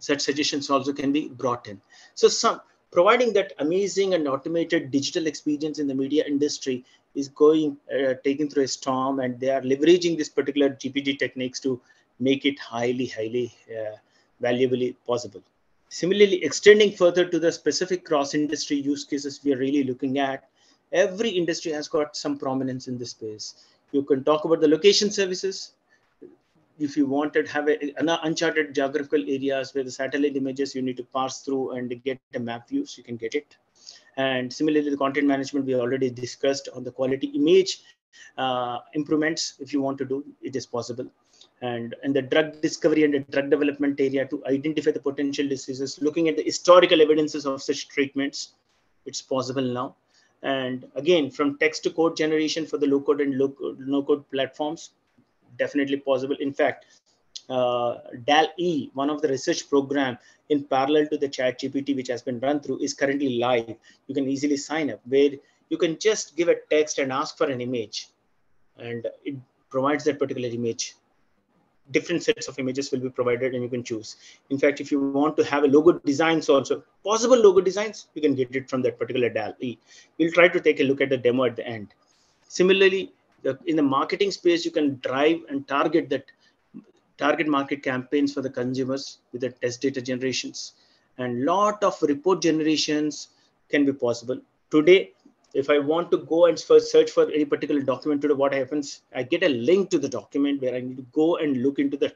such suggestions also can be brought in. So some providing that amazing and automated digital experience in the media industry is going uh, taken through a storm and they are leveraging this particular GPT techniques to make it highly, highly uh, valuably possible. Similarly, extending further to the specific cross-industry use cases we are really looking at, every industry has got some prominence in this space. You can talk about the location services, if you wanted have a, an uncharted geographical areas where the satellite images you need to pass through and get the map views, you can get it. And similarly, the content management we already discussed on the quality image uh, improvements. If you want to do, it is possible. And in the drug discovery and the drug development area to identify the potential diseases, looking at the historical evidences of such treatments, it's possible now. And again, from text to code generation for the low code and low code, no code platforms, definitely possible. In fact, uh, DALL-E, one of the research program in parallel to the chat GPT, which has been run through, is currently live. You can easily sign up where you can just give a text and ask for an image and it provides that particular image. Different sets of images will be provided and you can choose. In fact, if you want to have a logo designs also, possible logo designs, you can get it from that particular DALL-E. We'll try to take a look at the demo at the end. Similarly, the, in the marketing space, you can drive and target that target market campaigns for the consumers with the test data generations and lot of report generations can be possible. Today, if I want to go and search for any particular document today, what happens? I get a link to the document where I need to go and look into the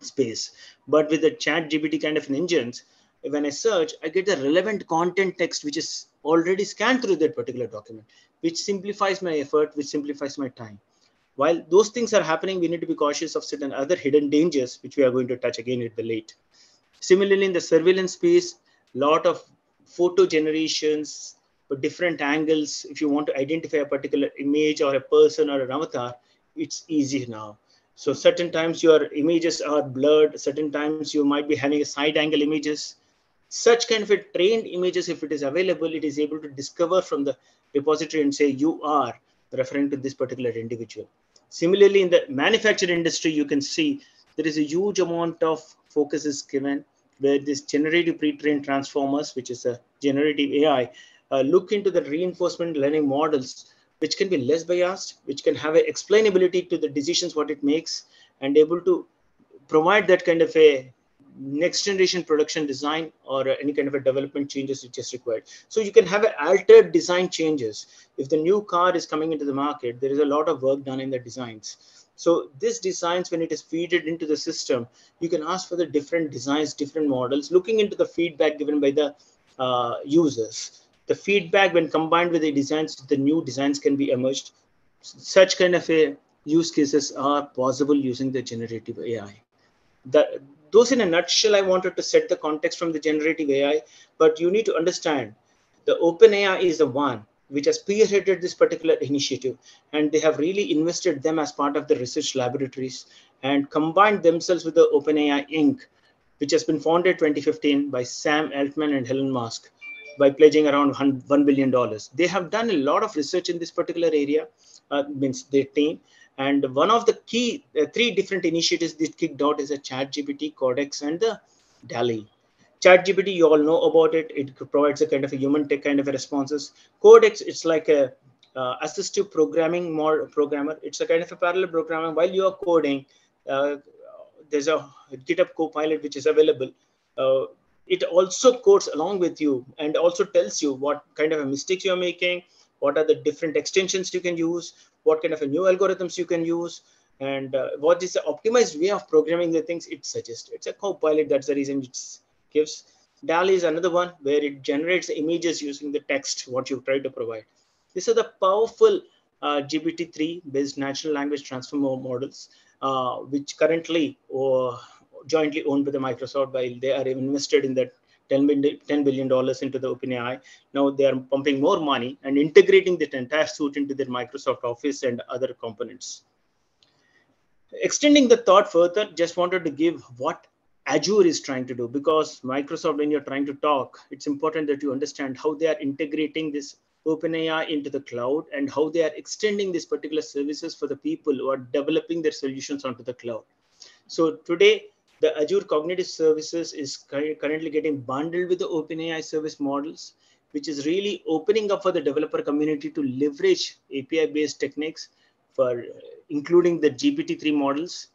space. But with the chat GPT kind of an engines, when I search, I get the relevant content text, which is already scanned through that particular document, which simplifies my effort, which simplifies my time. While those things are happening, we need to be cautious of certain other hidden dangers, which we are going to touch again at the late. Similarly, in the surveillance space, lot of photo generations, for different angles. If you want to identify a particular image or a person or an avatar, it's easy now. So certain times your images are blurred. Certain times you might be having a side angle images such kind of a trained images, if it is available, it is able to discover from the repository and say you are referring to this particular individual. Similarly, in the manufacturing industry, you can see there is a huge amount of focus is given where this generative pre-trained transformers, which is a generative AI, uh, look into the reinforcement learning models, which can be less biased, which can have a explainability to the decisions what it makes, and able to provide that kind of a next generation production design or any kind of a development changes which is required. So you can have altered design changes. If the new car is coming into the market, there is a lot of work done in the designs. So this designs, when it is feed into the system, you can ask for the different designs, different models, looking into the feedback given by the uh, users. The feedback when combined with the designs, the new designs can be emerged. Such kind of a use cases are possible using the generative AI. The, those in a nutshell, I wanted to set the context from the generative AI, but you need to understand the OpenAI is the one which has spearheaded this particular initiative, and they have really invested them as part of the research laboratories and combined themselves with the OpenAI Inc., which has been founded 2015 by Sam Altman and Elon Musk by pledging around $1 billion. They have done a lot of research in this particular area, uh, means their team, and one of the key uh, three different initiatives that kicked out is a ChatGPT, Codex, and the DALL-E. ChatGPT, you all know about it. It provides a kind of a human tech kind of responses. Codex, it's like a uh, assistive programming more programmer. It's a kind of a parallel programming. While you are coding, uh, there's a GitHub Copilot which is available. Uh, it also codes along with you and also tells you what kind of a mistakes you're making, what are the different extensions you can use, what kind of a new algorithms you can use, and uh, what is the optimized way of programming the things it suggests. It's a copilot. That's the reason it gives. DALL is another one where it generates images using the text, what you try to provide. These are the powerful uh, GPT-3 based natural language transformer models, uh, which currently uh, jointly owned by the Microsoft while they are invested in that $10 billion into the OpenAI. Now they are pumping more money and integrating that entire suite into their Microsoft Office and other components. Extending the thought further, just wanted to give what Azure is trying to do because Microsoft, when you're trying to talk, it's important that you understand how they are integrating this OpenAI into the cloud and how they are extending these particular services for the people who are developing their solutions onto the cloud. So today, the Azure Cognitive Services is currently getting bundled with the OpenAI service models, which is really opening up for the developer community to leverage API-based techniques for including the GPT-3 models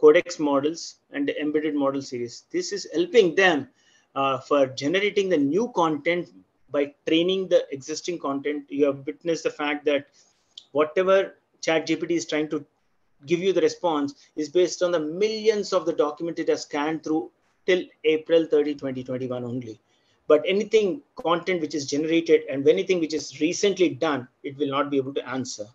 codex models and the embedded model series. This is helping them uh, for generating the new content by training the existing content. You have witnessed the fact that whatever ChatGPT is trying to give you the response is based on the millions of the document it has scanned through till April 30, 2021 only. But anything content which is generated and anything which is recently done, it will not be able to answer.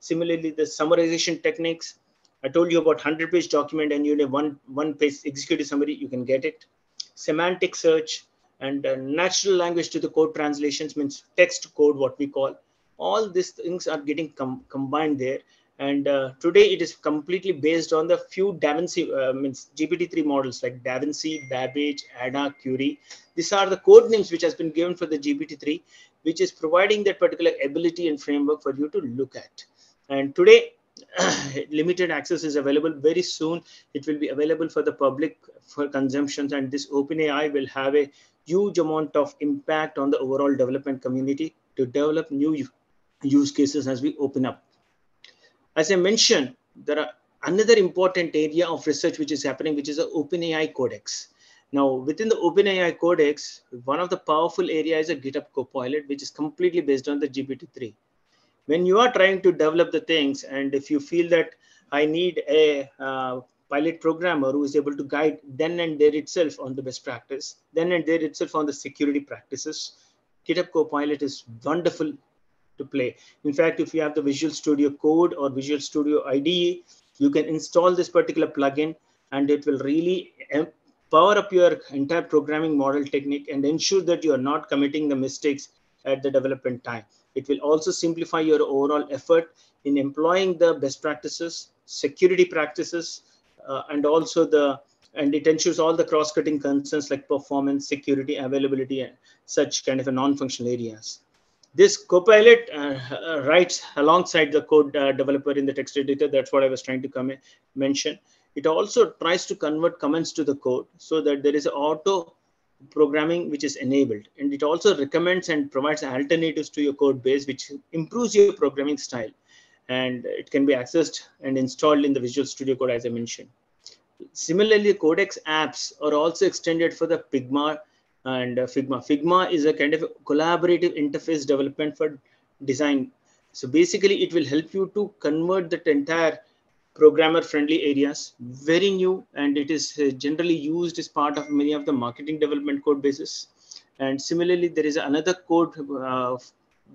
Similarly, the summarization techniques, I told you about 100 page document and you need one, one page executive summary, you can get it. Semantic search and uh, natural language to the code translations means text code, what we call. All these things are getting com combined there. And uh, today it is completely based on the few DaVinci, uh, means GPT-3 models like DaVinci, Babbage, Ada, Curie. These are the code names which has been given for the GPT-3, which is providing that particular ability and framework for you to look at. And today limited access is available very soon it will be available for the public for consumption and this openai will have a huge amount of impact on the overall development community to develop new use cases as we open up as i mentioned there are another important area of research which is happening which is the openai codex. Now within the openai codex one of the powerful areas is a github copilot which is completely based on the gpt-3 when you are trying to develop the things and if you feel that i need a uh, pilot programmer who is able to guide then and there itself on the best practice then and there itself on the security practices github copilot is wonderful to play in fact if you have the visual studio code or visual studio ide you can install this particular plugin and it will really power up your entire programming model technique and ensure that you are not committing the mistakes at the development time it will also simplify your overall effort in employing the best practices, security practices, uh, and also the and it ensures all the cross-cutting concerns like performance, security, availability, and such kind of a non-functional areas. This Copilot uh, uh, writes alongside the code uh, developer in the text editor. That's what I was trying to come mention. It also tries to convert comments to the code so that there is auto programming which is enabled and it also recommends and provides alternatives to your code base which improves your programming style and it can be accessed and installed in the visual studio code as i mentioned similarly codex apps are also extended for the figma and uh, figma. Figma is a kind of a collaborative interface development for design. So basically it will help you to convert that entire programmer friendly areas very new and it is uh, generally used as part of many of the marketing development code bases. And similarly there is another code uh,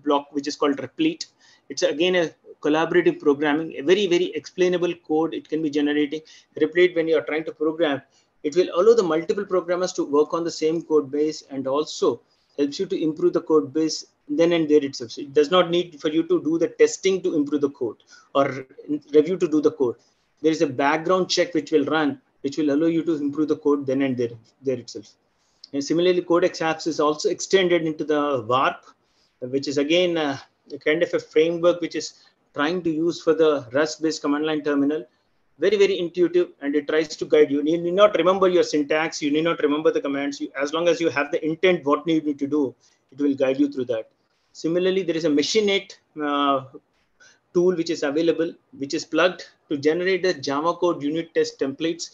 block which is called Replit. It's again a collaborative programming a very very explainable code. It can be generating Replit when you are trying to program it will allow the multiple programmers to work on the same code base and also helps you to improve the code base then and there itself. So it does not need for you to do the testing to improve the code or review to do the code. There is a background check which will run, which will allow you to improve the code then and there, there itself. And similarly, Codex Apps is also extended into the WARP, which is again uh, a kind of a framework which is trying to use for the Rust-based command line terminal. Very, very intuitive, and it tries to guide you. You need not remember your syntax. You need not remember the commands. You, as long as you have the intent, what you need to do, it will guide you through that. Similarly, there is a Machinet uh, tool which is available, which is plugged to generate the Java code unit test templates.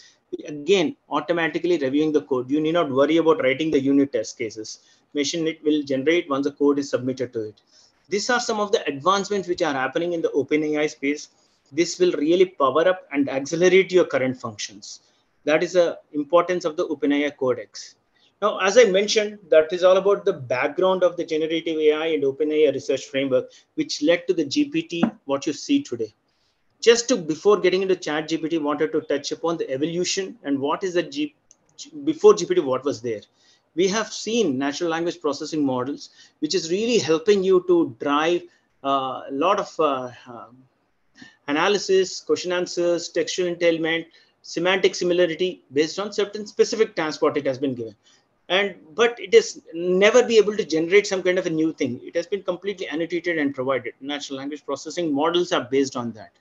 Again, automatically reviewing the code. You need not worry about writing the unit test cases. Machine Machinet will generate once the code is submitted to it. These are some of the advancements which are happening in the OpenAI space. This will really power up and accelerate your current functions. That is the importance of the OpenAI Codex. Now, as I mentioned, that is all about the background of the generative AI and OpenAI research framework, which led to the GPT, what you see today. Just to, before getting into chat GPT, wanted to touch upon the evolution and what is the G, before GPT, what was there. we have seen natural language processing models, which is really helping you to drive uh, a lot of uh, um, analysis, question answers, textual entailment, semantic similarity based on certain specific what it has been given. And but it is never be able to generate some kind of a new thing. It has been completely annotated and provided. Natural language processing models are based on that.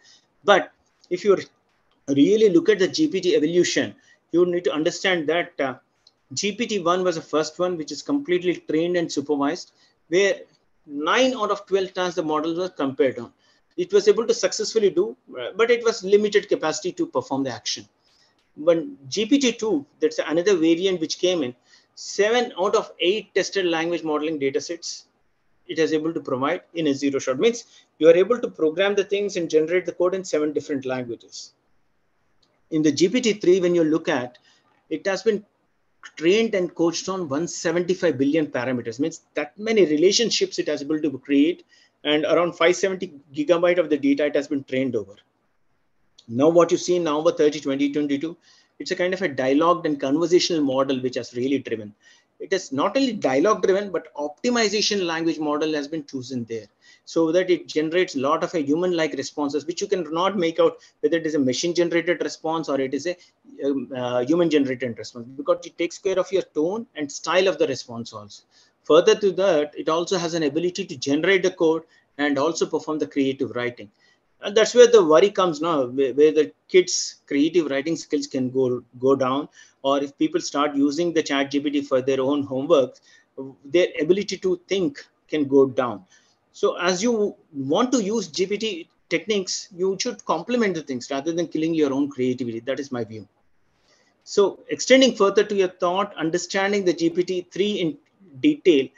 But if you really look at the GPT evolution, you need to understand that uh, GPT-1 was the first one, which is completely trained and supervised, where nine out of 12 times the model was compared on. It was able to successfully do, uh, but it was limited capacity to perform the action. When GPT-2, that's another variant which came in, seven out of eight tested language modeling datasets it is able to provide in a zero shot. Means you are able to program the things and generate the code in seven different languages. In the gpt-3 when you look at it has been trained and coached on 175 billion parameters. Means that many relationships it has able to create and around 570 gigabyte of the data it has been trained over. Now what you see in November 30 2022 it's a kind of a dialogued and conversational model which has really driven. It is not only dialogue driven but optimization language model has been chosen there. So that it generates a lot of a human like responses which you cannot make out whether it is a machine generated response or it is a um, uh, human generated response because it takes care of your tone and style of the response also further to that it also has an ability to generate the code and also perform the creative writing. And that's where the worry comes now where, where, the kids creative writing skills can go go down or if people start using the chat gpt for their own homework their ability to think can go down. So as you want to use gpt techniques you should complement the things rather than killing your own creativity. That is my view. So extending further to your thought understanding the gpt-3 in detail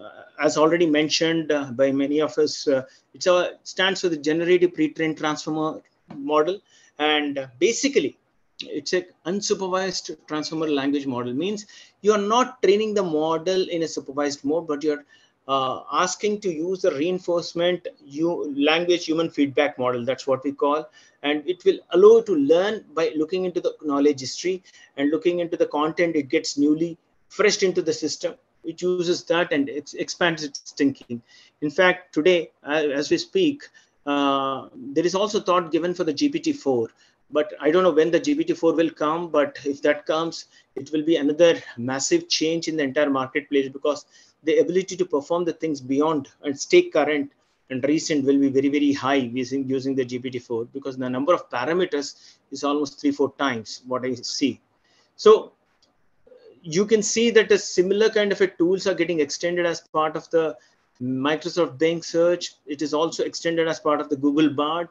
uh, as already mentioned uh, by many of us, uh, it stands for the generative pre-trained transformer model. And basically, it's an unsupervised transformer language model means you are not training the model in a supervised mode, but you're uh, asking to use the reinforcement you, language human feedback model. That's what we call. And it will allow you to learn by looking into the knowledge history and looking into the content. It gets newly fresh into the system it uses that and it expands its thinking. In fact, today, as we speak, uh, there is also thought given for the GPT-4, but I don't know when the GPT-4 will come, but if that comes, it will be another massive change in the entire marketplace because the ability to perform the things beyond and stay current and recent will be very, very high using, using the GPT-4 because the number of parameters is almost three, four times what I see. So you can see that a similar kind of a tools are getting extended as part of the Microsoft Bing search. It is also extended as part of the Google Bard.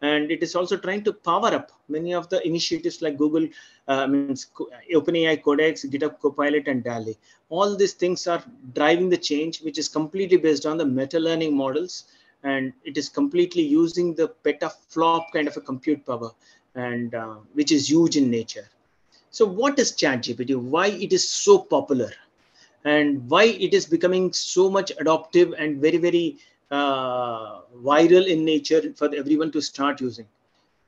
And it is also trying to power up many of the initiatives like Google, means OpenAI Codex, GitHub Copilot, and DALL-E. All these things are driving the change, which is completely based on the meta learning models. And it is completely using the petaflop kind of a compute power, and uh, which is huge in nature. So what is ChatGPT? Why it is so popular? And why it is becoming so much adoptive and very, very uh, viral in nature for everyone to start using?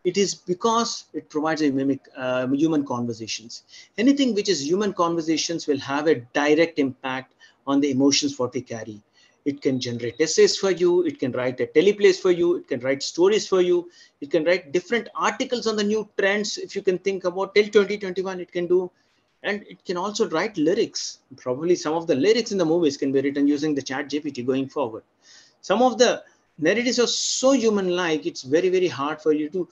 It is because it provides a mimic uh, human conversations. Anything which is human conversations will have a direct impact on the emotions what we carry it can generate essays for you. It can write a teleplays for you. It can write stories for you. It can write different articles on the new trends. If you can think about till 2021, it can do. And it can also write lyrics. Probably some of the lyrics in the movies can be written using the chat GPT going forward. Some of the narratives are so human-like, it's very, very hard for you to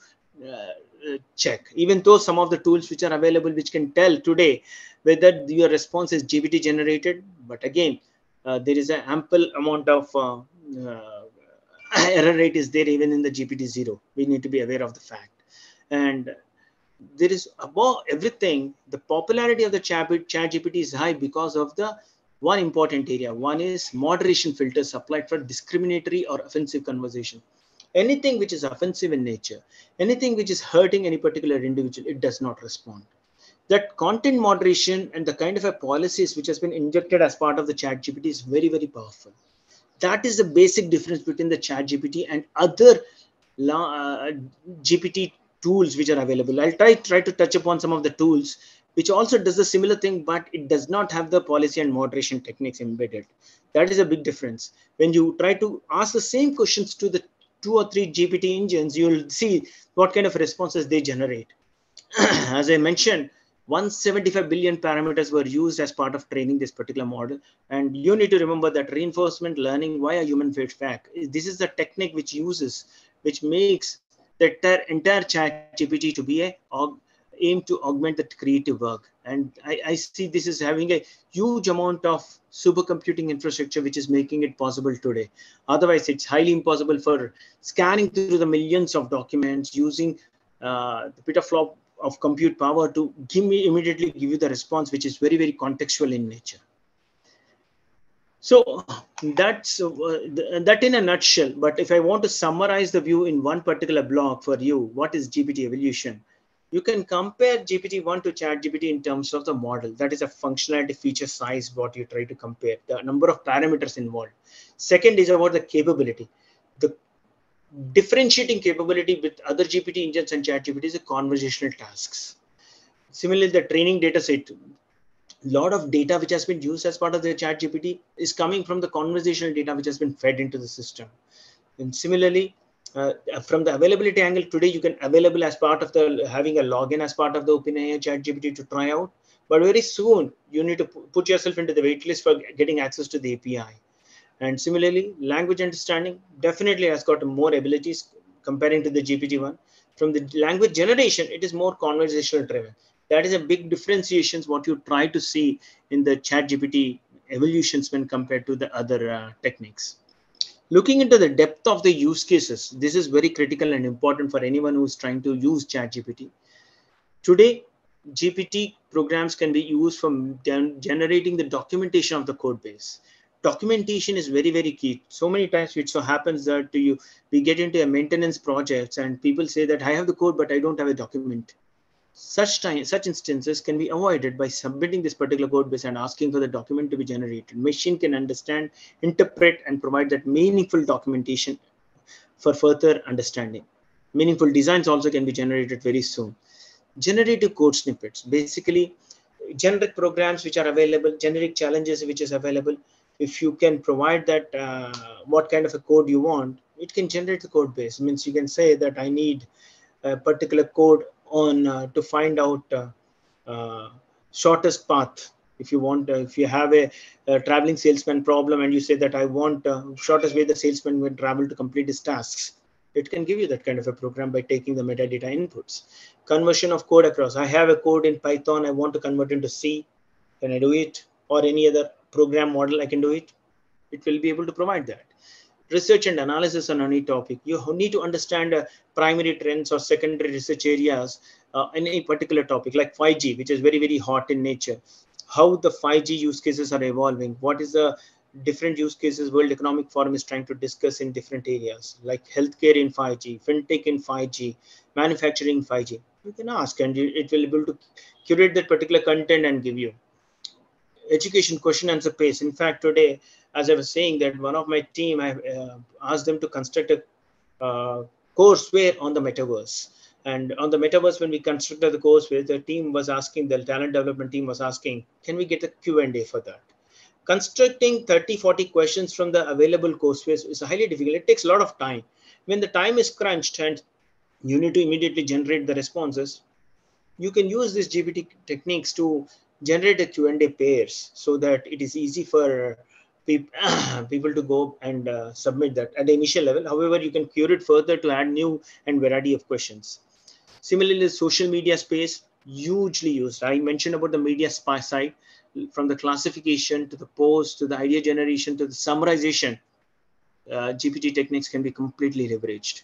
uh, check. Even though some of the tools which are available, which can tell today whether your response is GPT generated. But again, there is an ample amount of uh, uh, error rate is there even in the GPTZero. We need to be aware of the fact. And there is above everything, the popularity of the chat, chat GPT is high because of the one important area. One is moderation filters applied for discriminatory or offensive conversation. Anything which is offensive in nature, anything which is hurting any particular individual, it does not respond that content moderation and the kind of a policies which has been injected as part of the chat gpt is very very powerful that is the basic difference between the chat gpt and other uh, gpt tools which are available i'll try try to touch upon some of the tools which also does the similar thing, but it does not have the policy and moderation techniques embedded. That is a big difference. When you try to ask the same questions to the two or three GPT engines, you'll see what kind of responses they generate. As I mentioned, 175 billion parameters were used as part of training this particular model. And you need to remember that reinforcement learning via human feedback. This is the technique which uses, which makes the entire, chat GPT to be a aim to augment the creative work. And I, I, see this is having a huge amount of supercomputing infrastructure, which is making it possible today. Otherwise, it's highly impossible for scanning through the millions of documents using uh, the petaflop of compute power to give me immediately give you the response, which is very, very contextual in nature. So that's uh, that in a nutshell. But if I want to summarize the view in one particular block for you, what is GPT evolution? You can compare GPT-1 to ChatGPT in terms of the model. That is a functionality, feature size, what you try to compare, the number of parameters involved. Second is about the capability. Differentiating capability with other GPT engines and ChatGPT is the conversational tasks. Similarly, the training data set, a lot of data which has been used as part of the ChatGPT is coming from the conversational data which has been fed into the system. And similarly, uh, from the availability angle today, you can available as part of the having a login as part of the OpenAI ChatGPT to try out. But very soon, you need to put yourself into the waitlist for getting access to the API. And similarly, language understanding definitely has got more abilities comparing to the GPT-1. From the language generation, it is more conversational driven. That is a big differentiation what you try to see in the ChatGPT evolutions when compared to the other uh, techniques. Looking into the depth of the use cases, this is very critical and important for anyone who is trying to use ChatGPT. Today, GPT programs can be used for generating the documentation of the code base documentation is very very key. So many times it so happens that to you we get into a maintenance projects and people say that i have the code but i don't have a document. Such time such instances can be avoided by submitting this particular code base and asking for the document to be generated. Machine can understand interpret and provide that meaningful documentation for further understanding. Meaningful designs also can be generated very soon. Generative code snippets. Basically generic programs which are available generic challenges which is available if you can provide that uh, what kind of a code you want, it can generate the code base. It means you can say that I need a particular code on uh, to find out uh, uh shortest path. If you want, uh, if you have a, a, traveling salesman problem and you say that I want uh, shortest way the salesman will travel to complete his tasks, it can give you that kind of a program by taking the metadata inputs. Conversion of code across. I have a code in Python. I want to convert into C. Can I do it? Or any other program model, I can do it. It will be able to provide that. Research and analysis on any topic. You need to understand uh, primary trends or secondary research areas uh, in a particular topic, like 5G, which is very, very hot in nature. How the 5G use cases are evolving. What is the different use cases World Economic Forum is trying to discuss in different areas, like healthcare in 5G, fintech in 5G, manufacturing 5G. You can ask, and it will be able to curate that particular content and give you education question answer pace. In fact, today, as I was saying, that one of my team, I uh, asked them to construct a uh, courseware on the metaverse. And on the metaverse, when we constructed the courseware, the team was asking, the talent development team was asking, can we get a Q&A for that? Constructing 30, 40 questions from the available courseware is highly difficult. It takes a lot of time. When the time is crunched and you need to immediately generate the responses, you can use these GPT techniques to generate a Q&A pairs so that it is easy for people to go and uh, submit that at the initial level. However, you can curate further to add new and variety of questions. Similarly, social media space, hugely used. I mentioned about the media spy side, from the classification to the post to the idea generation to the summarization. Uh, GPT techniques can be completely leveraged.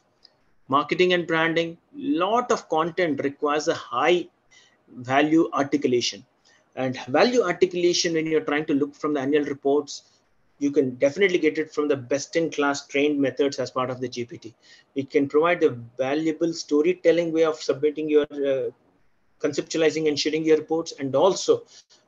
Marketing and branding, lot of content requires a high value articulation and value articulation, when you're trying to look from the annual reports, you can definitely get it from the best in class trained methods as part of the GPT. It can provide a valuable storytelling way of submitting your uh, conceptualizing and sharing your reports and also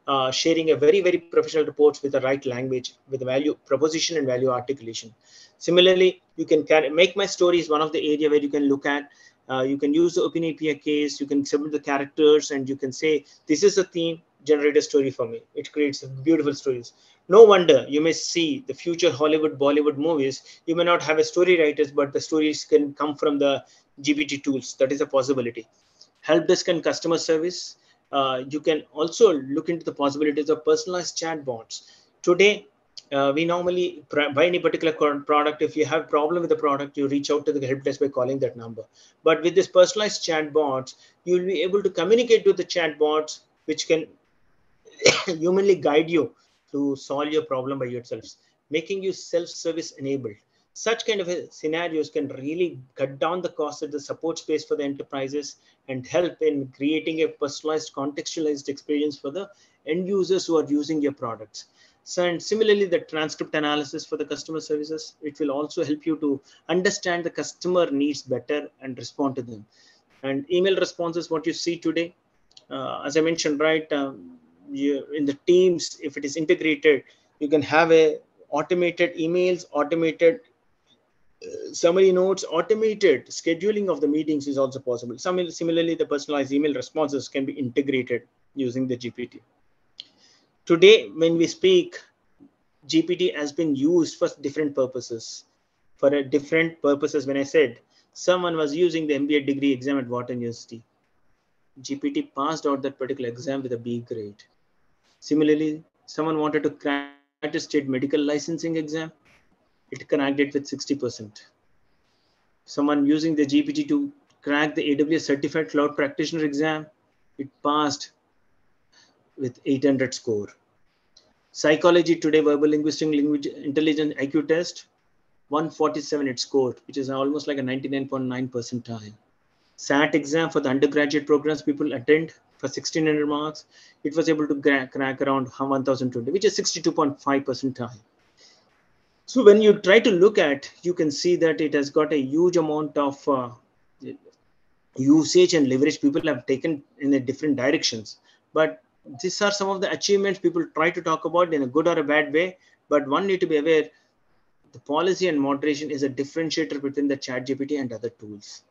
uh, sharing a very, very professional reports with the right language, with value proposition and value articulation. Similarly, you can carry, make my stories one of the area where you can look at Uh, you can use the OpenAPI case. You can submit the characters, and you can say, "This is a theme. Generate a story for me." It creates beautiful stories. No wonder you may see the future Hollywood, Bollywood movies. You may not have a story writers, but the stories can come from the GPT tools. That is a possibility. Help desk and customer service. Uh, you can also look into the possibilities of personalized chatbots. Today, uh, we normally buy any particular product. If you have problem with the product, you reach out to the help desk by calling that number. But with this personalized chatbots, you'll be able to communicate with the chatbots, which can humanly guide you to solve your problem by yourselves, making you self-service enabled. Such kind of scenarios can really cut down the cost of the support space for the enterprises and help in creating a personalized, contextualized experience for the end users who are using your products. So, and similarly, the transcript analysis for the customer services, it will also help you to understand the customer needs better and respond to them. And email responses, what you see today, uh, as I mentioned, right, um, you, in the teams, if it is integrated, you can have a automated emails, automated uh, summary notes, automated scheduling of the meetings is also possible. Some, similarly, the personalized email responses can be integrated using the GPT. Today, when we speak, GPT has been used for different purposes. For a different purposes, when I said someone was using the MBA degree exam at Wharton University, GPT passed out that particular exam with a B grade. Similarly, someone wanted to crack a state medical licensing exam, it it with 60%. Someone using the GPT to crack the AWS certified cloud practitioner exam, it passed with 800 score. Psychology today, verbal linguistic language intelligence IQ test, 147 it scored, which is almost like a 99.9 percentile. SAT exam for the undergraduate programs people attend for 1600 marks, it was able to crack, around 1020, which is 62.5 percentile. So when you try to look at, you can see that it has got a huge amount of uh, usage and leverage people have taken in a different directions. But these are some of the achievements people try to talk about in a good or a bad way but one need to be aware the policy and moderation is a differentiator between the chat gpt and other tools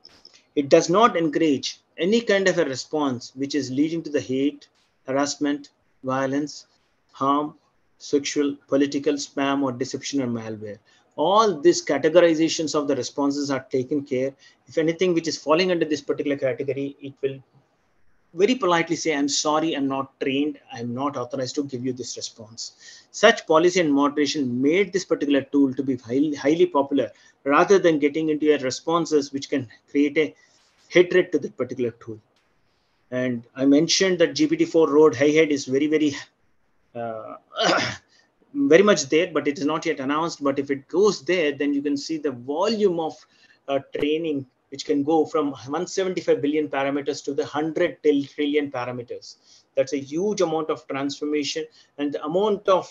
it does not encourage any kind of a response which is leading to the hate harassment violence harm sexual political spam or deception or malware all these categorizations of the responses are taken care if anything which is falling under this particular category it will very politely say, I'm sorry, I'm not trained, I'm not authorized to give you this response. Such policy and moderation made this particular tool to be highly, highly popular rather than getting into a responses which can create a hatred to that particular tool. And I mentioned that GPT-4 Road Hi-Head is very, very, uh, very much there, but it is not yet announced. But if it goes there, then you can see the volume of uh, training which can go from 175 billion parameters to the 100 trillion parameters. That's a huge amount of transformation and the amount of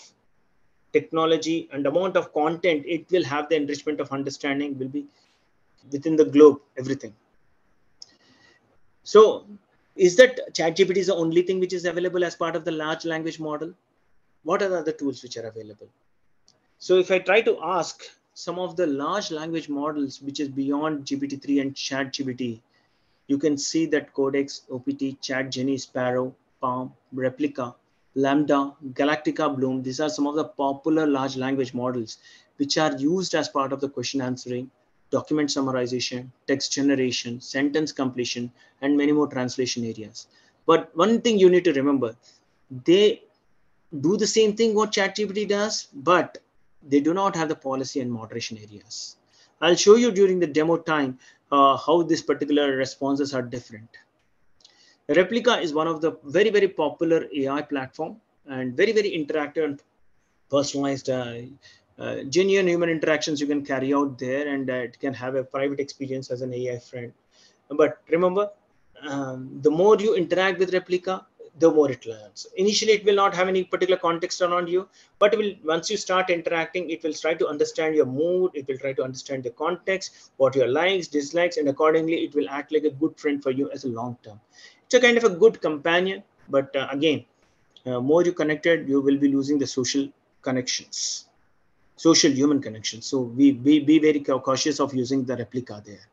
technology and amount of content it will have the enrichment of understanding will be within the globe, everything. So is that ChatGPT is the only thing which is available as part of the large language model? What are the other tools which are available? So if I try to ask some of the large language models, which is beyond GPT-3 and ChatGPT, you can see that Codex, OPT, ChatGenie, Sparrow, PaLM, Replika, LaMDA, Galactica Bloom, these are some of the popular large language models which are used as part of the question answering, document summarization, text generation, sentence completion, and many more translation areas. But one thing you need to remember, they do the same thing what ChatGPT does, but they do not have the policy and moderation areas. I'll show you during the demo time uh, how these particular responses are different. Replika is one of the very, very popular AI platform and very, very interactive and personalized uh, uh, genuine human interactions you can carry out there and uh, it can have a private experience as an AI friend. But remember, um, the more you interact with Replika, the more it learns. Initially, it will not have any particular context around you, but will, once you start interacting, it will try to understand your mood. It will try to understand the context, what your likes, dislikes, and accordingly, it will act like a good friend for you as a long term. It's a kind of a good companion, but uh, again, uh, more you connected, you will be losing the social connections, social human connection. So we be, be very cautious of using the Replika there.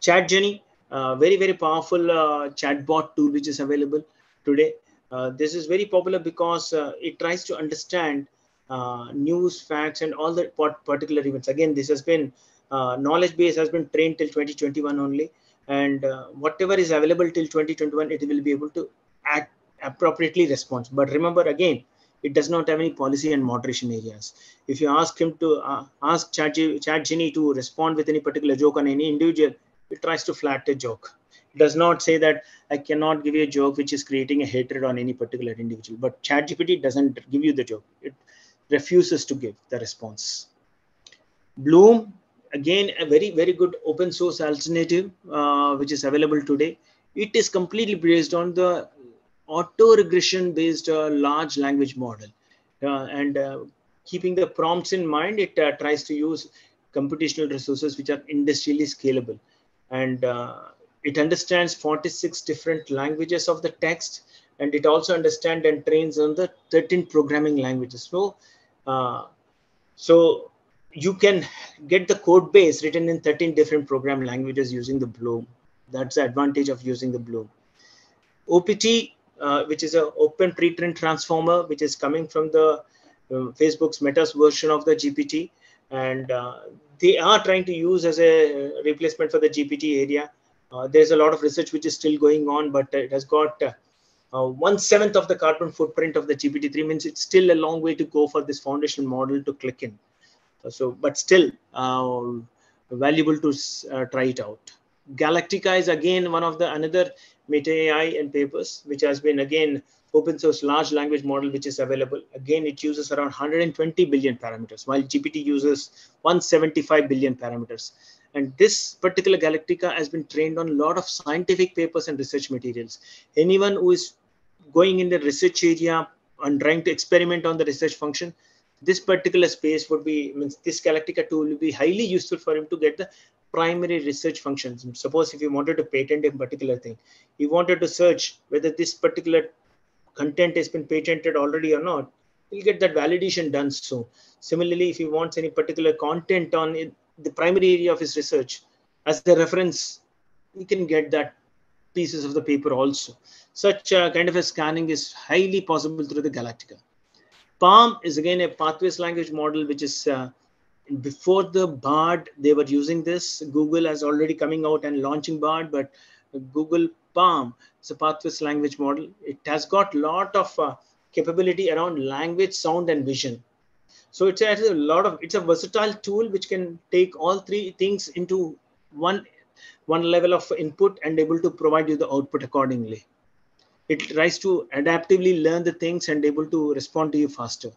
ChatGenie uh, very, very powerful uh, chatbot tool which is available today. Uh, this is very popular because uh, it tries to understand uh, news, facts, and all the particular events. Again, this has been uh, knowledge base has been trained till 2021 only, and whatever is available till 2021, it will be able to act appropriately respond. But remember, again, it does not have any policy and moderation areas. If you ask him to uh, ask Chat, Chat to respond with any particular joke on any individual, it tries to flat a joke. It does not say that I cannot give you a joke which is creating a hatred on any particular individual. But ChatGPT doesn't give you the joke. It refuses to give the response. Bloom, again, a very, very good open source alternative uh, which is available today. It is completely based on the auto-regression based uh, large language model. Uh, and uh, keeping the prompts in mind, it uh, tries to use computational resources which are industrially scalable. And it understands 46 different languages of the text, and it also understands and trains on the 13 programming languages. So, so you can get the code base written in 13 different program languages using the Bloom. That's the advantage of using the Bloom. OPT uh, which is an open pre-trained transformer, which is coming from the uh, Facebook's Meta's version of the GPT. And uh, they are trying to use as a replacement for the GPT area. Uh, there's a lot of research which is still going on, but it has got uh, one seventh of the carbon footprint of the GPT-3 means it's still a long way to go for this foundation model to click in. So, but still valuable to try it out. Galactica is again one of the another Meta AI and papers, which has been again open source large language model, which is available. Again, it uses around 120 billion parameters, while GPT uses 175 billion parameters. And this particular Galactica has been trained on a lot of scientific papers and research materials. Anyone who is going in the research area and trying to experiment on the research function, this particular space would be means this galactica tool will be highly useful for him to get the primary research functions. Suppose if you wanted to patent a particular thing you wanted to search whether this particular content has been patented already or not you'll get that validation done so similarly if he wants any particular content on it, the primary area of his research as the reference you can get that pieces of the paper also. Such kind of a scanning is highly possible through the galactica. PaLM is again a pathways language model, which is uh, before the BARD, they were using this. Google has already coming out and launching BARD, but Google PaLM is a pathways language model. It has got a lot of uh, capability around language, sound, and vision. So it's a, it's a lot of, it's a versatile tool which can take all three things into one, one level of input and able to provide you the output accordingly it tries to adaptively learn the things and able to respond to you faster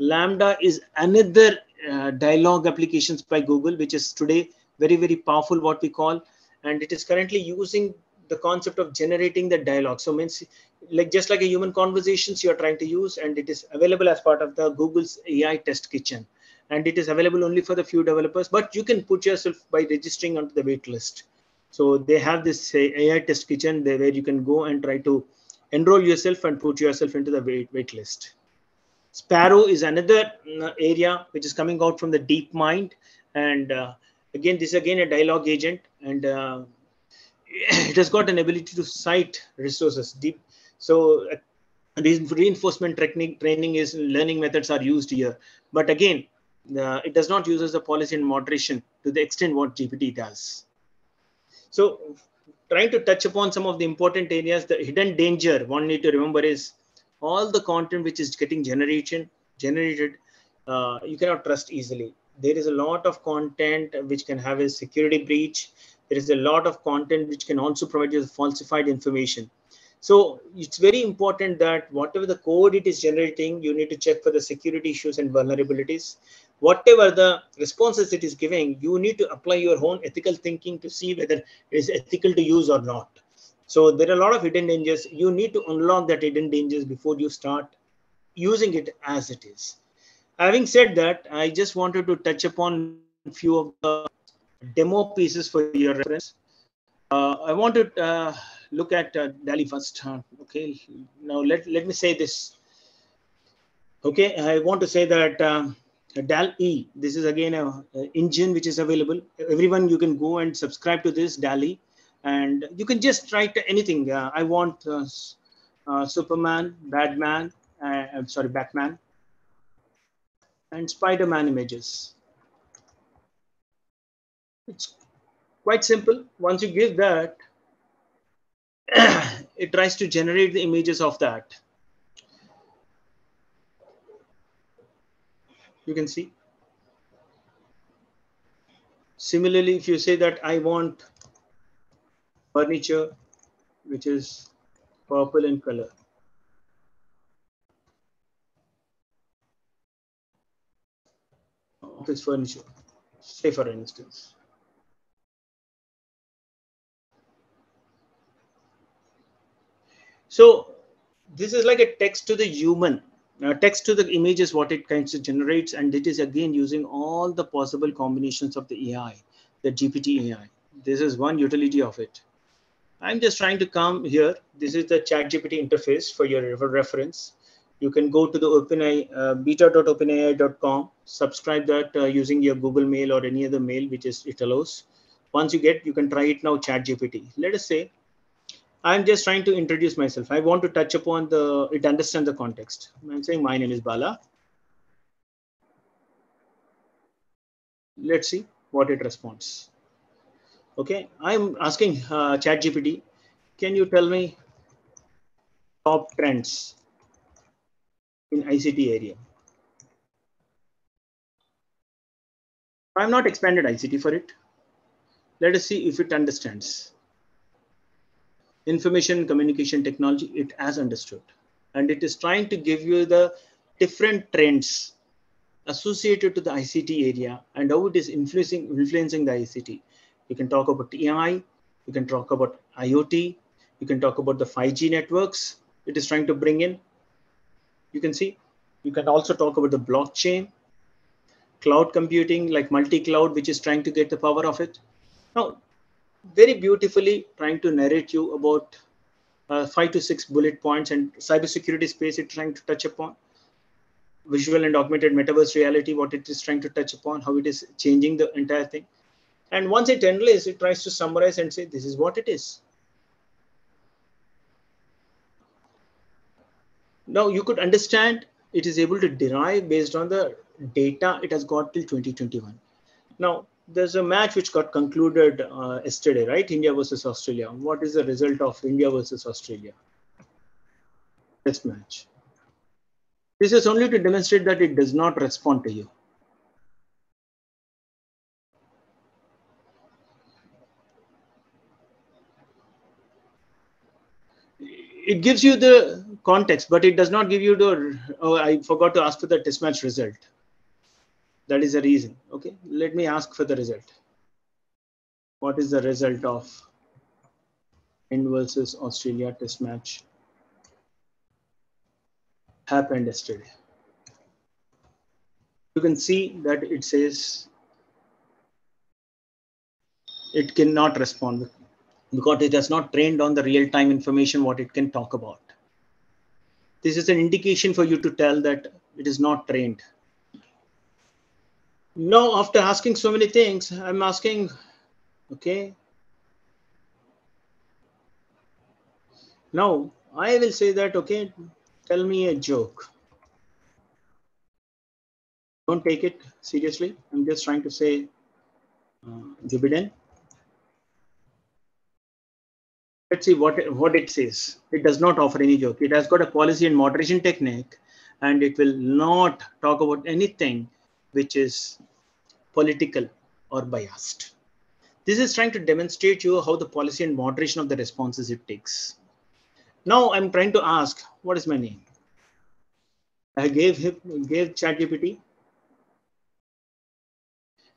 LaMDA is another uh, dialogue applications by google which is today very very powerful what we call. And it is currently using the concept of generating the dialogue. So means like just like a human conversations you are trying to use and it is available as part of the google's ai test kitchen. And it is available only for the few developers but you can put yourself by registering onto the wait list. So they have this AI test kitchen where you can go and try to enroll yourself and put yourself into the wait, wait list. Sparrow is another uh, area which is coming out from the DeepMind. And uh, again, this is again a dialogue agent and uh, it has got an ability to cite resources deep. So uh, reinforcement training, training is learning methods are used here. But again, it does not use the policy and moderation to the extent what GPT does. So trying to touch upon some of the important areas, the hidden danger one need to remember is all the content which is getting generated, generated, uh, you cannot trust easily. There is a lot of content which can have a security breach. There is a lot of content which can also provide you with falsified information. So it's very important that whatever the code it is generating, you need to check for the security issues and vulnerabilities whatever the responses it is giving, you need to apply your own ethical thinking to see whether it is ethical to use or not. So there are a lot of hidden dangers. You need to unlock that hidden dangers before you start using it as it is. Having said that, I just wanted to touch upon a few of the demo pieces for your reference. Uh, I want to uh, look at uh, DALL-E first. okay, now let, let me say this. Okay, I want to say that um, DALL-E. This is again a, engine which is available. Everyone, you can go and subscribe to this DALL-E. And you can just write anything. Uh, I want uh, uh, Superman, Batman, uh, I'm sorry, Batman, and Spider-Man images. It's quite simple. Once you give that, it tries to generate the images of that. You can see. Similarly, if you say that I want furniture, which is purple in color. Office furniture, say for instance. So this is like a text to the human. Uh, text to the image is what it kind of generates, and it is again using all the possible combinations of the AI, the GPT AI. This is one utility of it. I'm just trying to come here. This is the ChatGPT interface for your reference. You can go to the OpenAI, uh, beta.openai.com, subscribe that uh, using your Google Mail or any other mail, which is it allows. Once you get, you can try it now, ChatGPT. Let us say, I'm just trying to introduce myself. I want to touch upon the, it understand the context. I'm saying my name is Bala. Let's see what it responds. Okay, I'm asking uh, ChatGPT, can you tell me top trends in ICT area? I'm not expanded ICT for it. Let us see if it understands. Information communication technology, it has understood. And it is trying to give you the different trends associated to the ICT area and how it is influencing, influencing the ICT you can talk about AI, you can talk about IoT, you can talk about the 5G networks it is trying to bring in. You can see, you can also talk about the blockchain, cloud computing, like multi-cloud, which is trying to get the power of it. Now, very beautifully trying to narrate you about uh, five to six bullet points and cybersecurity space it's trying to touch upon visual and augmented metaverse reality, what it is trying to touch upon, how it is changing the entire thing. And once it analyzes, it tries to summarize and say, this is what it is. Now you could understand it is able to derive based on the data it has got till 2021. Now there's a match which got concluded uh, yesterday, right? India versus Australia. What is the result of India versus Australia? Test match. This is only to demonstrate that it does not respond to you. It gives you the context, but it does not give you the, oh, I forgot to ask for the test match result. That is the reason. Okay, let me ask for the result. What is the result of India versus Australia test match? Happened yesterday. You can see that it says it cannot respond because it has not trained on the real-time information what it can talk about. This is an indication for you to tell that it is not trained. Now, after asking so many things, I'm asking, okay. Now, I will say that, okay, tell me a joke. Don't take it seriously. I'm just trying to say uh, dividend let's see what, what it says. It does not offer any joke. It has got a policy and moderation technique, and it will not talk about anything which is political or biased. This is trying to demonstrate you how the policy and moderation of the responses it takes. Now I'm trying to ask, what is my name? I gave him gave ChatGPT.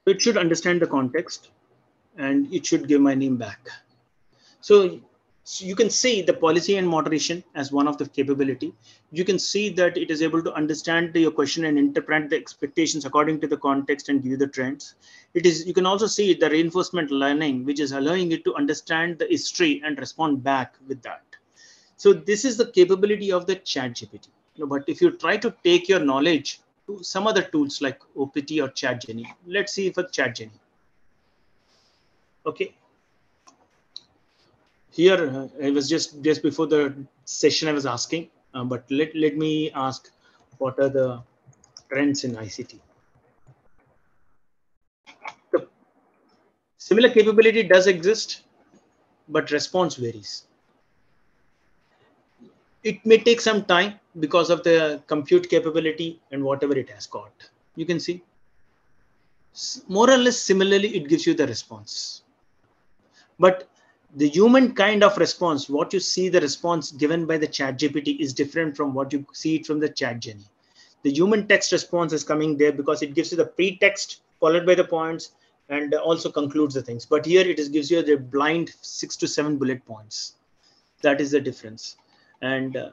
It should understand the context and it should give my name back. So so you can see the policy and moderation as one of the capability. You can see that it is able to understand your question and interpret the expectations according to the context and view the trends. It is, you can also see the reinforcement learning, which is allowing it to understand the history and respond back with that. So this is the capability of the chat GPT. But if you try to take your knowledge to some other tools like OPT or ChatGenie, let's see for ChatGenie. Okay, here uh, it was just just before the session I was asking, uh, but let let me ask, what are the trends in ICT? Similar capability does exist, but response varies. It may take some time because of the compute capability and whatever it has got. You can see more or less similarly, it gives you the response. But the human kind of response, what you see the response given by the chat GPT is different from what you see it from the chat Genie. The human text response is coming there because it gives you the pretext followed by the points and also concludes the things. But here it is gives you the blind six to seven bullet points. That is the difference. And uh,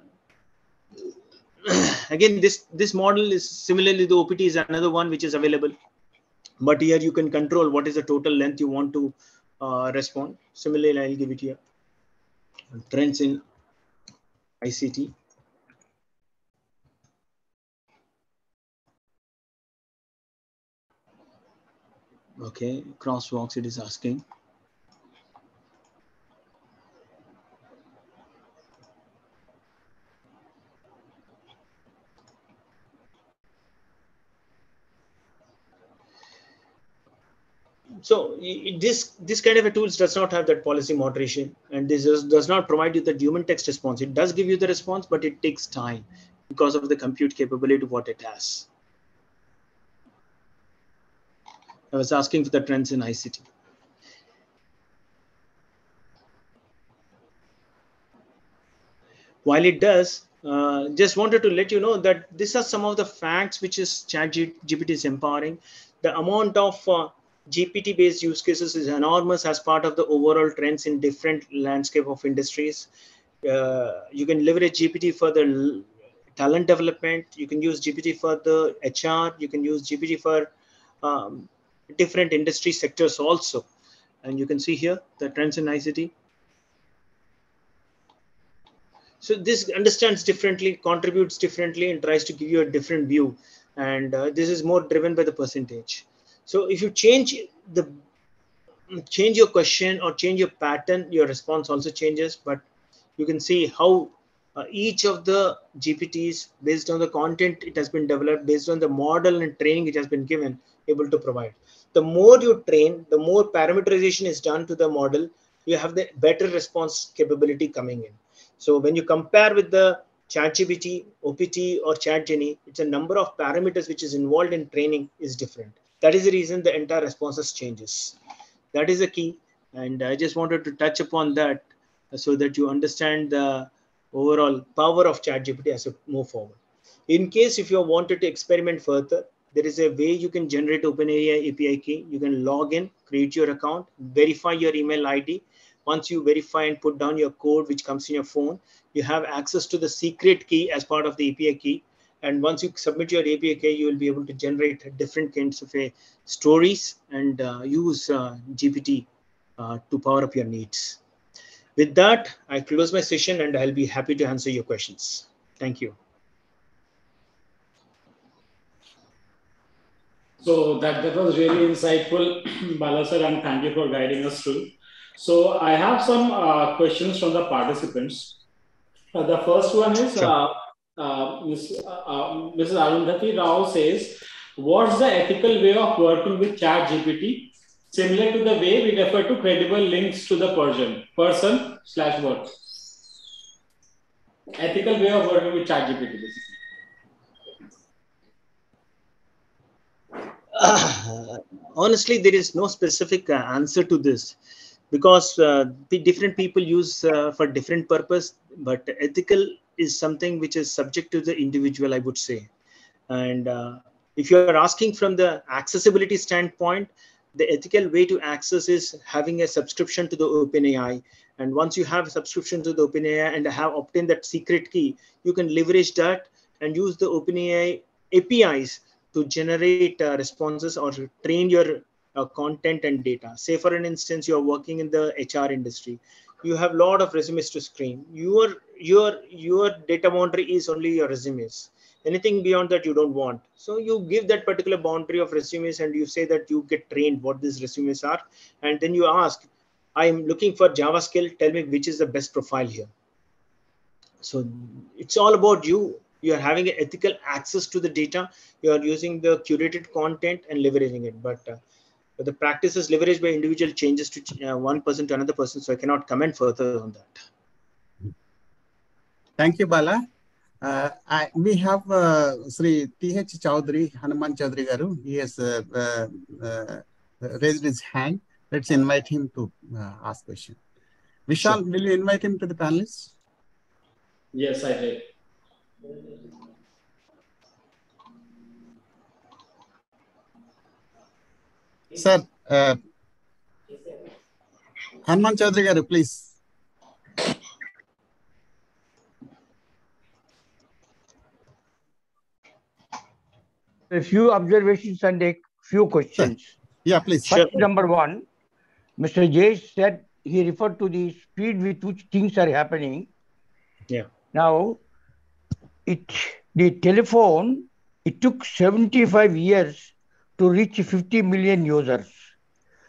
again, this, this model is similarly, the OPT is another one which is available. But here you can control what is the total length you want to Uh, respond. Similarly, I'll give it here. Trends in ICT. Okay, crosswalks it is asking. So this this kind of a tools does not have that policy moderation and this is, does not provide you the human text response. It does give you the response but it takes time because of the compute capability what it has. I was asking for the trends in ict while it does uh, just wanted to let you know that these are some of the facts which is chat gpt is empowering. The amount of uh, GPT based use cases is enormous as part of the overall trends in different landscape of industries. Uh, you can leverage GPT for the talent development. You can use GPT for the HR. You can use GPT for um, different industry sectors also. And you can see here the trends in ICT. So this understands differently, contributes differently, and tries to give you a different view. And uh, this is more driven by the percentage. So if you change the change your question or change your pattern, your response also changes. But you can see how uh, each of the GPTs, based on the content it has been developed, based on the model and training it has been given, able to provide. The more you train, the more parameterization is done to the model, you have the better response capability coming in. So when you compare with the ChatGPT, OPT, or ChatGenie, it's a number of parameters which is involved in training is different. That is the reason the entire responses changes. That is the key. And I just wanted to touch upon that so that you understand the overall power of ChatGPT as you move forward. In case if you wanted to experiment further, there is a way you can generate OpenAI API key. You can log in, create your account, verify your email ID. Once you verify and put down your code, which comes in your phone, you have access to the secret key as part of the API key. And once you submit your API, you will be able to generate different kinds of uh, stories and uh, use uh, GPT uh, to power up your needs. With that, I close my session and I'll be happy to answer your questions. Thank you. So that, that was really insightful, Bala sir, and thank you for guiding us through. So I have some uh, questions from the participants. Uh, the first one is, sure. Uh, uh, Ms., uh, Mrs. Arundhati Rao says, what's the ethical way of working with chat GPT? Similar to the way we refer to credible links to the person, person slash work. Ethical way of working with chat GPT, basically. Uh, honestly, there is no specific uh, answer to this because uh, different people use uh, for different purpose but ethical is something which is subject to the individual, I would say. And uh, if you are asking from the accessibility standpoint, the ethical way to access is having a subscription to the OpenAI. And once you have a subscription to the OpenAI and have obtained that secret key, you can leverage that and use the OpenAI APIs to generate uh, responses or train your uh, content and data. Say, for an instance, you're working in the HR industry you have a lot of resumes to screen. Your your your data boundary is only your resumes. Anything beyond that you don't want. So you give that particular boundary of resumes and you say that you get trained what these resumes are, and then you ask, I'm looking for Java skill. Tell me which is the best profile here. So it's all about you. You are having ethical access to the data. You are using the curated content and leveraging it. But, uh, but the practices leveraged by individual changes to uh, one person to another person. So I cannot comment further on that. Thank you, Bala. Uh, I, we have uh, Sri T.H. Chowdary, Hanuman Chowdary Garu. He has uh, uh, uh, raised his hand. Let's invite him to uh, ask question. Vishal, sure. will you invite him to the panelists? Yes, I did. Sir, uh, Hanuman Chowdary Garu, please. A few observations and a few questions. Sir. Yeah, please. First, sure. number one, Mr. Jay said he referred to the speed with which things are happening. Yeah. Now, it the telephone it took 75 years to reach 50 million users.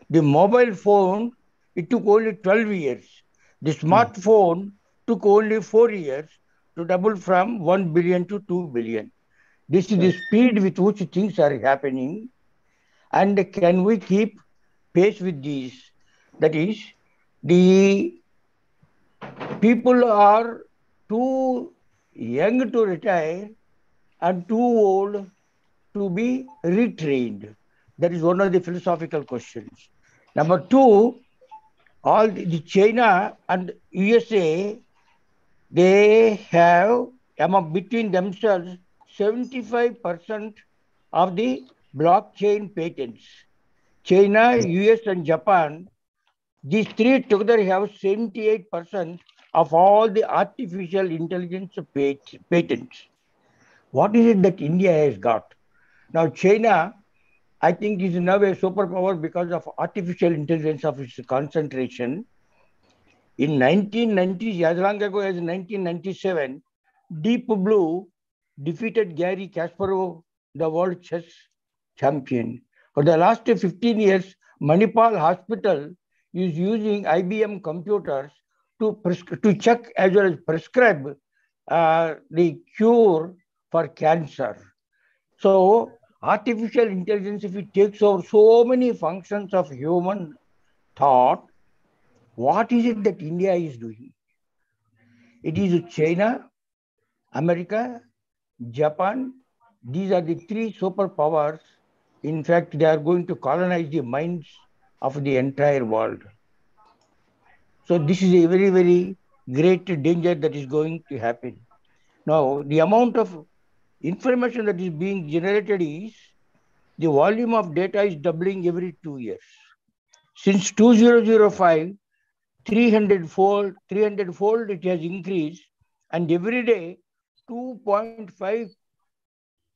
The mobile phone it took only 12 years. The smartphone mm. took only four years to double from 1 billion to 2 billion. This is the speed with which things are happening. And can we keep pace with these? That is, the people are too young to retire and too old to be retrained. That is one of the philosophical questions. Number two, all the, the China and USA, they have among between themselves 75% of the blockchain patents. China, US, and Japan, these three together have 78% of all the artificial intelligence patents. What is it that India has got? Now, China, I think, is now a superpower because of artificial intelligence of its concentration. In 1990, as long ago as 1997, Deep Blue defeated Garry Kasparov, the world chess champion. For the last 15 years, Manipal Hospital is using IBM computers to, to check as well as prescribe uh, the cure for cancer. So artificial intelligence, if it takes over so many functions of human thought, what is it that India is doing? It is China, America, Japan. These are the three superpowers. In fact, they are going to colonize the minds of the entire world. So this is a very, very great danger that is going to happen. Now, the amount of information that is being generated is the volume of data is doubling every two years. Since 2005, 300 fold, 300 fold it has increased, and every day 2.5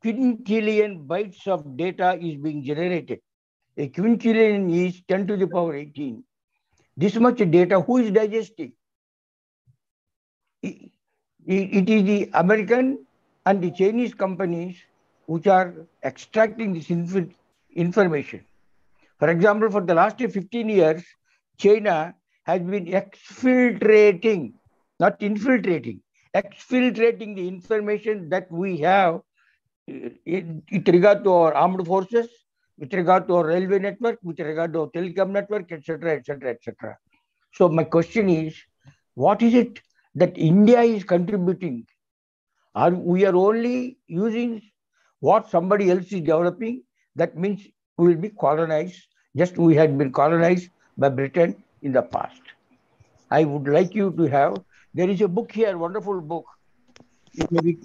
quintillion bytes of data is being generated. A quintillion is 10 to the power 18 this much data, who is digesting? It, it is the American and the Chinese companies which are extracting this inf information. For example, for the last 15 years, China has been exfiltrating, not infiltrating, exfiltrating the information that we have uh, in, in regard to our armed forces, with regard to our railway network, with regard to our telecom network, etc., etc., etc. So my question is, what is it that India is contributing? Are we are only using what somebody else is developing? That means we will be colonized, just we had been colonized by Britain in the past. I would like you to have, there is a book here, wonderful book. You may be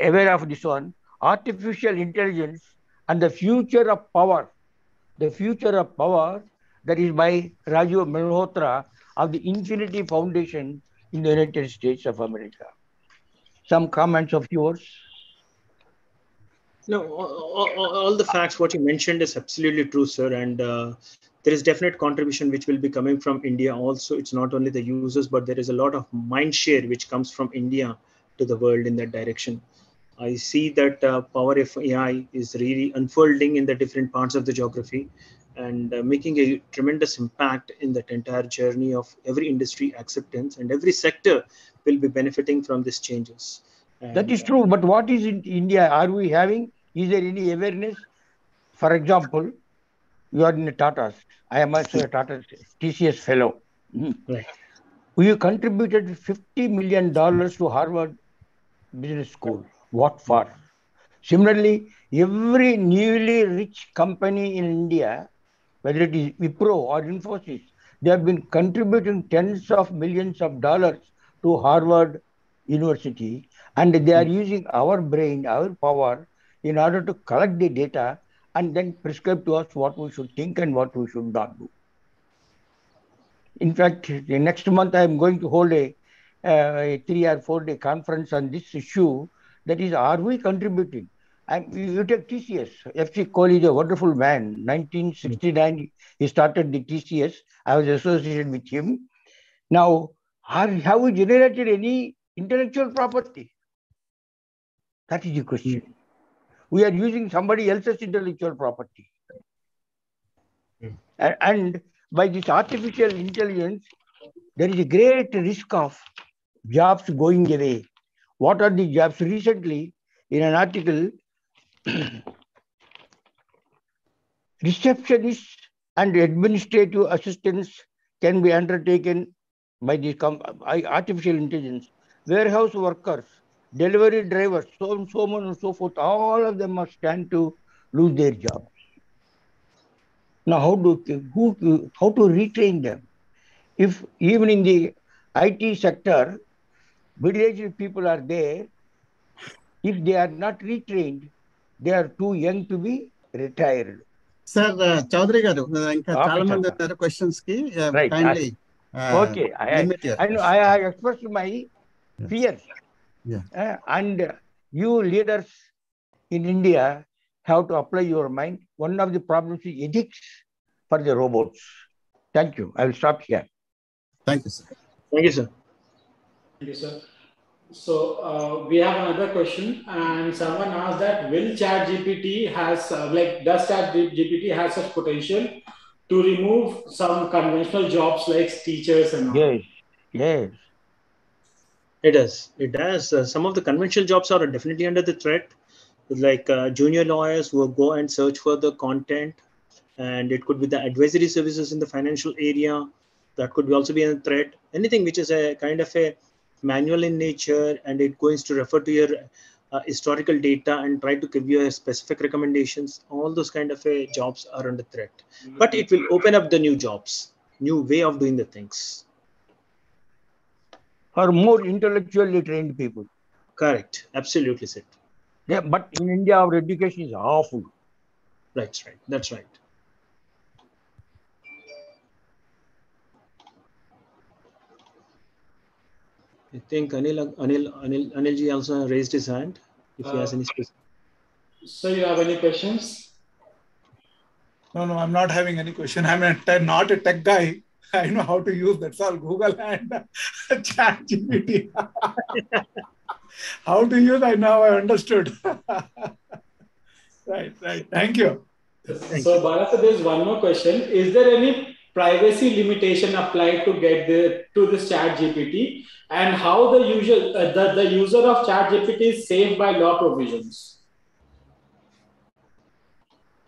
aware of this one, Artificial Intelligence and the future of power, the future of power that is by Rajiv Malhotra of the Infinity Foundation in the United States of America. Some comments of yours? No, all, all, the facts what you mentioned is absolutely true, sir. And uh, there is definite contribution which will be coming from India. Also, it's not only the users, but there is a lot of mind share which comes from India to the world in that direction. I see that uh, power of AI is really unfolding in the different parts of the geography. And uh, making a tremendous impact in that entire journey of every industry acceptance and every sector will be benefiting from these changes. And, that is true. But what is in India? Are we having? Is there any awareness? For example, you are in a Tata. I am also a Tata TCS fellow. Mm. Right. We contributed $50 million to Harvard Business School. What for? Similarly, every newly rich company in India, whether it is Wipro or Infosys, they have been contributing tens of millions of dollars to Harvard University, and they are using our brain, our power, in order to collect the data and then prescribe to us what we should think and what we should not do. In fact, the next month I am going to hold a, uh, a three or four day conference on this issue. That is, are we contributing? And you take TCS. FC Kohli is a wonderful man. 1969, he started the TCS. I was associated with him. Now, are, have we generated any intellectual property? That is the question. We are using somebody else's intellectual property. Mm. And, and by this artificial intelligence, there is a great risk of jobs going away. What are the jobs? Recently, in an article, receptionists and administrative assistants can be undertaken by the artificial intelligence. Warehouse workers, delivery drivers, so on, so on and so forth, all of them must stand to lose their jobs. Now, how do who how to retrain them? If even in the IT sector, middle-aged people are there, if they are not retrained, they are too young to be retired. Sir Chowdary garu ఇంకా చాలా మంది ఉన్నారు questions కి kindly okay I I express my fear. Yeah. Uh, and you leaders in India have to apply your mind. One of the problems is ethics for the robots. Thank you. I will stop here. Thank you, sir. Thank you, sir. Thank you, sir. So uh, we have another question, and someone asked that will ChatGPT has uh, like does ChatGPT has such potential to remove some conventional jobs like teachers and all? Yes, yes. It does. It does. Uh, some of the conventional jobs are definitely under the threat, like uh, junior lawyers who go and search for the content, and it could be the advisory services in the financial area. That could also be a threat. Anything which is a kind of a manual in nature, and it goes to refer to your uh, historical data and try to give you a specific recommendations. All those kind of a jobs are under threat. But it will open up the new jobs, new way of doing the things. For more intellectually trained people. Correct. Absolutely, Sid. Yeah, but in India, our education is awful. That's right. That's right. I think Anil, Anil, Anil, Anilji also raised his hand. If he has uh, any specific. So you have any questions? No, no, I'm not having any question. I'm a, not a tech guy. I know how to use that's all Google and Chat GPT. how to use, I now I understood. right, right. Thank you. Thank so, Bharat, there's one more question. Is there any privacy limitation applied to get the to this Chat GPT, and how the usual uh, the, the user of Chat GPT is saved by law provisions?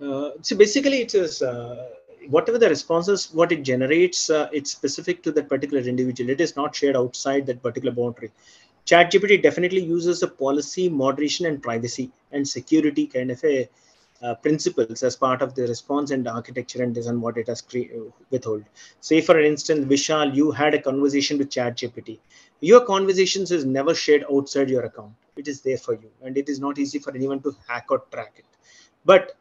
Uh, so basically, it is uh, whatever the responses, what it generates, uh, it's specific to that particular individual. It is not shared outside that particular boundary. ChatGPT definitely uses a policy, moderation, and privacy and security kind of a uh, principles as part of the response and architecture and design what it has cre- withhold. Say, for instance, Vishal, you had a conversation with ChatGPT. Your conversations is never shared outside your account. It is there for you, and it is not easy for anyone to hack or track it. But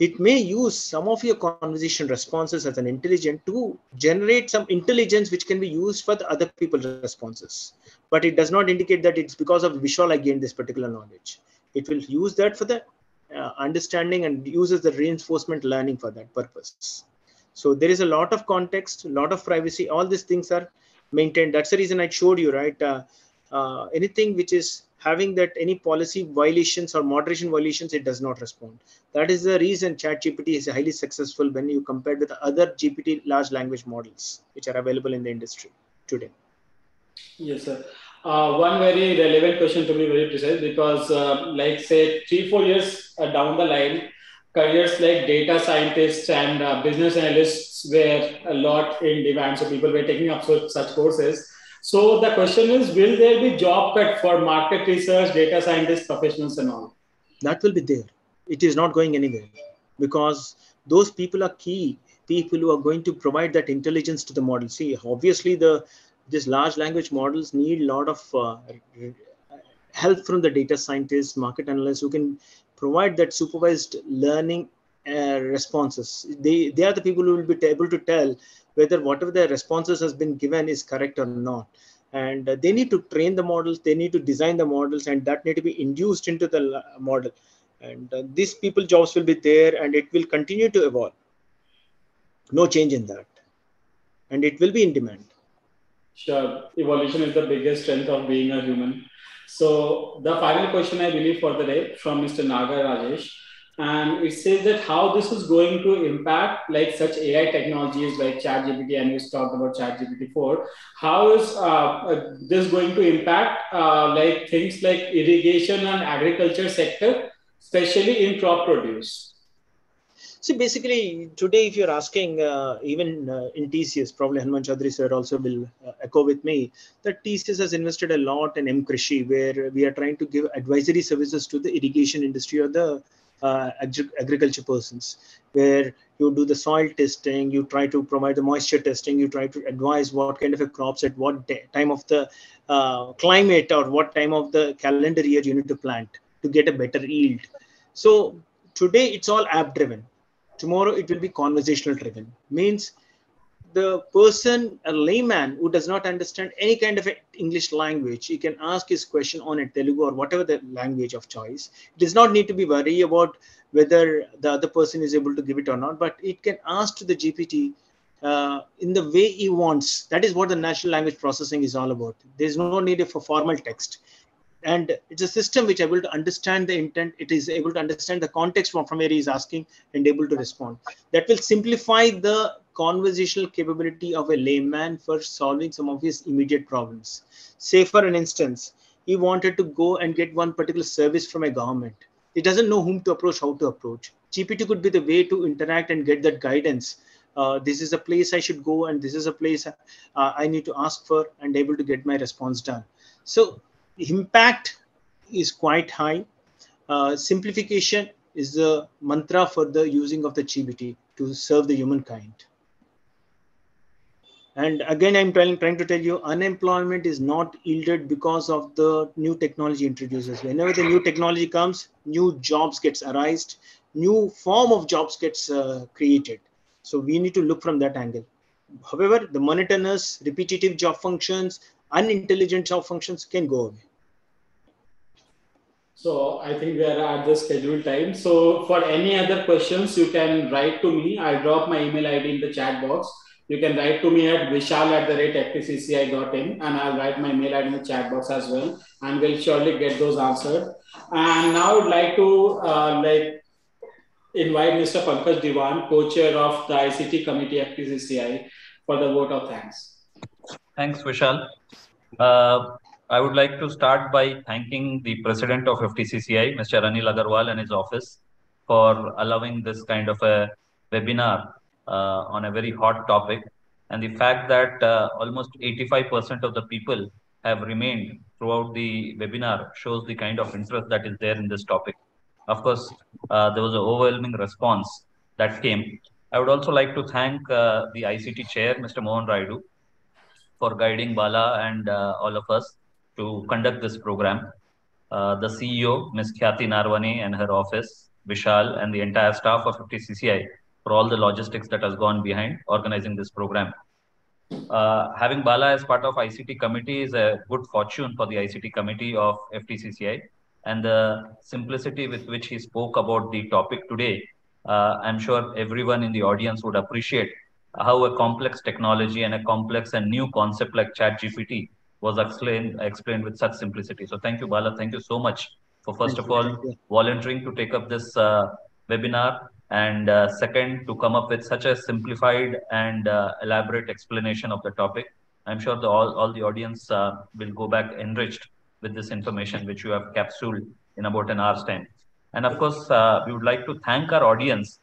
it may use some of your conversation responses as an intelligent to generate some intelligence which can be used for the other people's responses. But it does not indicate that it's because of Vishal I gained this particular knowledge. It will use that for the uh, understanding and uses the reinforcement learning for that purpose. So there is a lot of context, a lot of privacy. All these things are maintained. That's the reason I showed you, right? Uh, uh, anything which is having that any policy violations or moderation violations, it does not respond. That is the reason ChatGPT is highly successful when you compare with other GPT large language models which are available in the industry today. Yes, sir. Uh, one very relevant question to be very precise because, uh, like, say, three, four years uh, down the line, careers like data scientists and uh, business analysts were a lot in demand. So people were taking up such, such courses. So the question is, will there be job cut for market research, data scientists, professionals, and all? That will be there. It is not going anywhere because those people are key people who are going to provide that intelligence to the model. See, obviously the these large language models need a lot of uh, help from the data scientists, market analysts who can provide that supervised learning uh, responses. They, they are the people who will be able to tell whether whatever the responses has been given is correct or not. And uh, they need to train the models, they need to design the models, and that need to be induced into the model. And uh, these people jobs will be there, and it will continue to evolve. No change in that, and it will be in demand. Sure, evolution is the biggest strength of being a human. So the final question I believe for the day from Mr. Naga Rajesh and it says that how this is going to impact like such AI technologies like ChatGPT, and we talked about ChatGPT 4. How is uh, this going to impact uh, like things like irrigation and agriculture sector, especially in crop produce? See, basically, today, if you're asking, uh, even uh, in TCS, probably Hanuman Chowdary sir also will uh, echo with me, that TCS has invested a lot in M Krishi, where we are trying to give advisory services to the irrigation industry or the uh, ag- agriculture persons, where you do the soil testing, you try to provide the moisture testing, you try to advise what kind of a crops at what time of the uh, climate or what time of the calendar year you need to plant to get a better yield. So today it's all app driven. Tomorrow it will be conversational driven. Means the person, a layman who does not understand any kind of English language, he can ask his question on a Telugu or whatever the language of choice. It does not need to be worried about whether the other person is able to give it or not, but it can ask to the GPT uh, in the way he wants. That is what the natural language processing is all about. There is no need for formal text. And it's a system which able to understand the intent. It is able to understand the context from, from where he is asking and able to respond. That will simplify the conversational capability of a layman for solving some of his immediate problems. Say, for an instance, he wanted to go and get one particular service from a government. He doesn't know whom to approach, how to approach. GPT could be the way to interact and get that guidance. Uh, this is a place I should go, and this is a place uh, I need to ask for, and able to get my response done. So, impact is quite high. Uh, simplification is the mantra for the using of the GPT to serve the humankind. And again, I'm trying, trying to tell you, unemployment is not yielded because of the new technology introduces. Whenever the new technology comes, new jobs gets arised, new form of jobs gets uh, created. So we need to look from that angle. However, the monotonous, repetitive job functions, unintelligent job functions can go away. So I think we are at the scheduled time. So for any other questions, you can write to me. I'll drop my email ID in the chat box you can write to me at vishal at the rate ftcci.in and I'll write my mail ID in the chat box as well. And we'll surely get those answered. And now I would like to uh, like invite Mr. Pankaj Diwan, co-chair of the ICT committee FTCCI for the vote of thanks. Thanks, Vishal. Uh, I would like to start by thanking the president of FTCCI, Mr. Anil Agarwal and his office for allowing this kind of a webinar uh, on a very hot topic. And the fact that uh, almost 85% of the people have remained throughout the webinar shows the kind of interest that is there in this topic. Of course, uh, there was an overwhelming response that came. I would also like to thank uh, the ICT chair, Mr. Mohan Raidu, for guiding Bala and uh, all of us to conduct this program. Uh, the CEO, Ms. Khyati Naravane and her office, Vishal, and the entire staff of FTCCI for all the logistics that has gone behind organizing this program. Uh, having Bala as part of ICT committee is a good fortune for the ICT committee of FTCCI. And the simplicity with which he spoke about the topic today, uh, I'm sure everyone in the audience would appreciate how a complex technology and a complex and new concept like ChatGPT was explained explained with such simplicity. So thank you, Bala. Thank you so much for first thank of all volunteering to take up this uh, webinar and uh, second to come up with such a simplified and uh, elaborate explanation of the topic. I'm sure the, all, all the audience uh, will go back enriched with this information which you have capsuled in about an hour's time. And of course, uh, we would like to thank our audience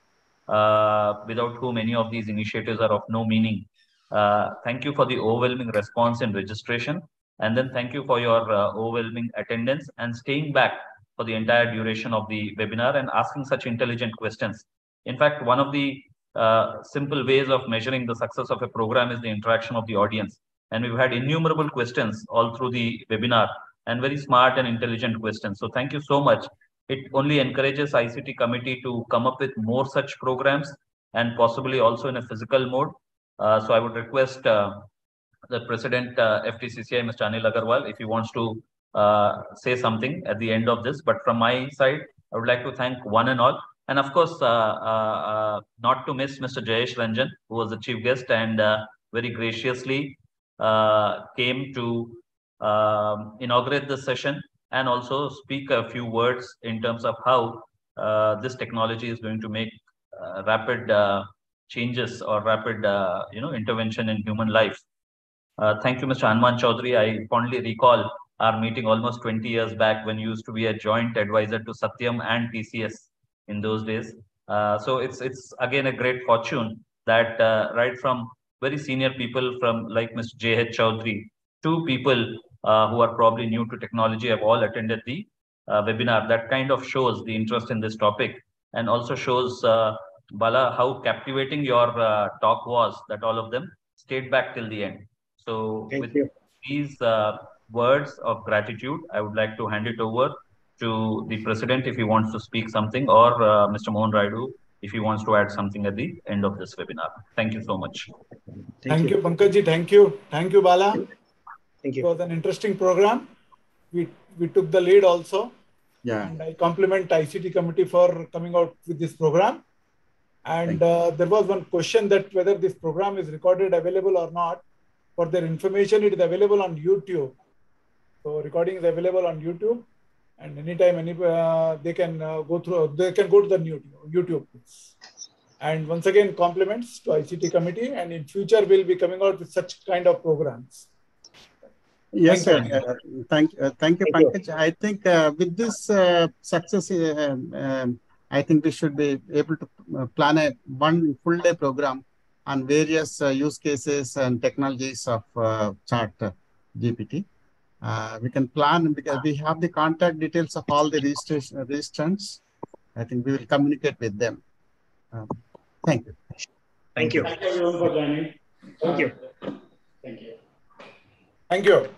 without whom any of these initiatives are of no meaning. Uh, thank you for the overwhelming response in registration. And then thank you for your overwhelming attendance and staying back for the entire duration of the webinar and asking such intelligent questions. In fact, one of the uh, simple ways of measuring the success of a program is the interaction of the audience. And we've had innumerable questions all through the webinar and very smart and intelligent questions. So thank you so much. It only encourages ICT committee to come up with more such programs and possibly also in a physical mode. Uh, so I would request uh, the president uh, FTCCI, Mr. Anil Agarwal, if he wants to uh, say something at the end of this. But from my side, I would like to thank one and all. And of course, uh, uh, not to miss Mr. Jayesh Ranjan, who was the chief guest and very graciously came to um, inaugurate the session and also speak a few words in terms of how uh, this technology is going to make uh, rapid uh, changes or rapid you know intervention in human life. thank you, Mr. Hanuman Chowdary. I fondly recall our meeting almost 20 years back when you used to be a joint advisor to Satyam and TCS in those days. Uh, so it's it's again a great fortune that uh, right from very senior people from like Mr. T.H. Chowdary to people uh, who are probably new to technology have all attended the uh, webinar. That kind of shows the interest in this topic and also shows, uh, Bala, how captivating your talk was that all of them stayed back till the end. So Thank with you. these words of gratitude, I would like to hand it over to the president if he wants to speak something or uh, Mr. Mohan Raidu if he wants to add something at the end of this webinar. Thank you so much. Thank, Thank you, you Pankaj Thank you. Thank you, Bala. Thank you. It was an interesting program. We we took the lead also. Yeah. And I compliment ICT committee for coming out with this program. And uh, there was one question that whether this program is recorded available or not. For their information, it is available on YouTube. So recording is available on YouTube, and anytime any uh, they can uh, go through. They can go to the YouTube. YouTube. And once again, compliments to ICT committee, and in future we'll be coming out with such kind of programs. Yes, thank sir. Uh, thank, uh, thank you, thank Pankaj. You. I think uh, with this uh, success, uh, um, I think we should be able to uh, plan a one full day program on various use cases and technologies of Chat GPT. we can plan because we have the contact details of all the registration registrants. I think we will communicate with them. Um, thank you. Thank you. Thank you everyone for joining. Thank you. Thank you. Thank you.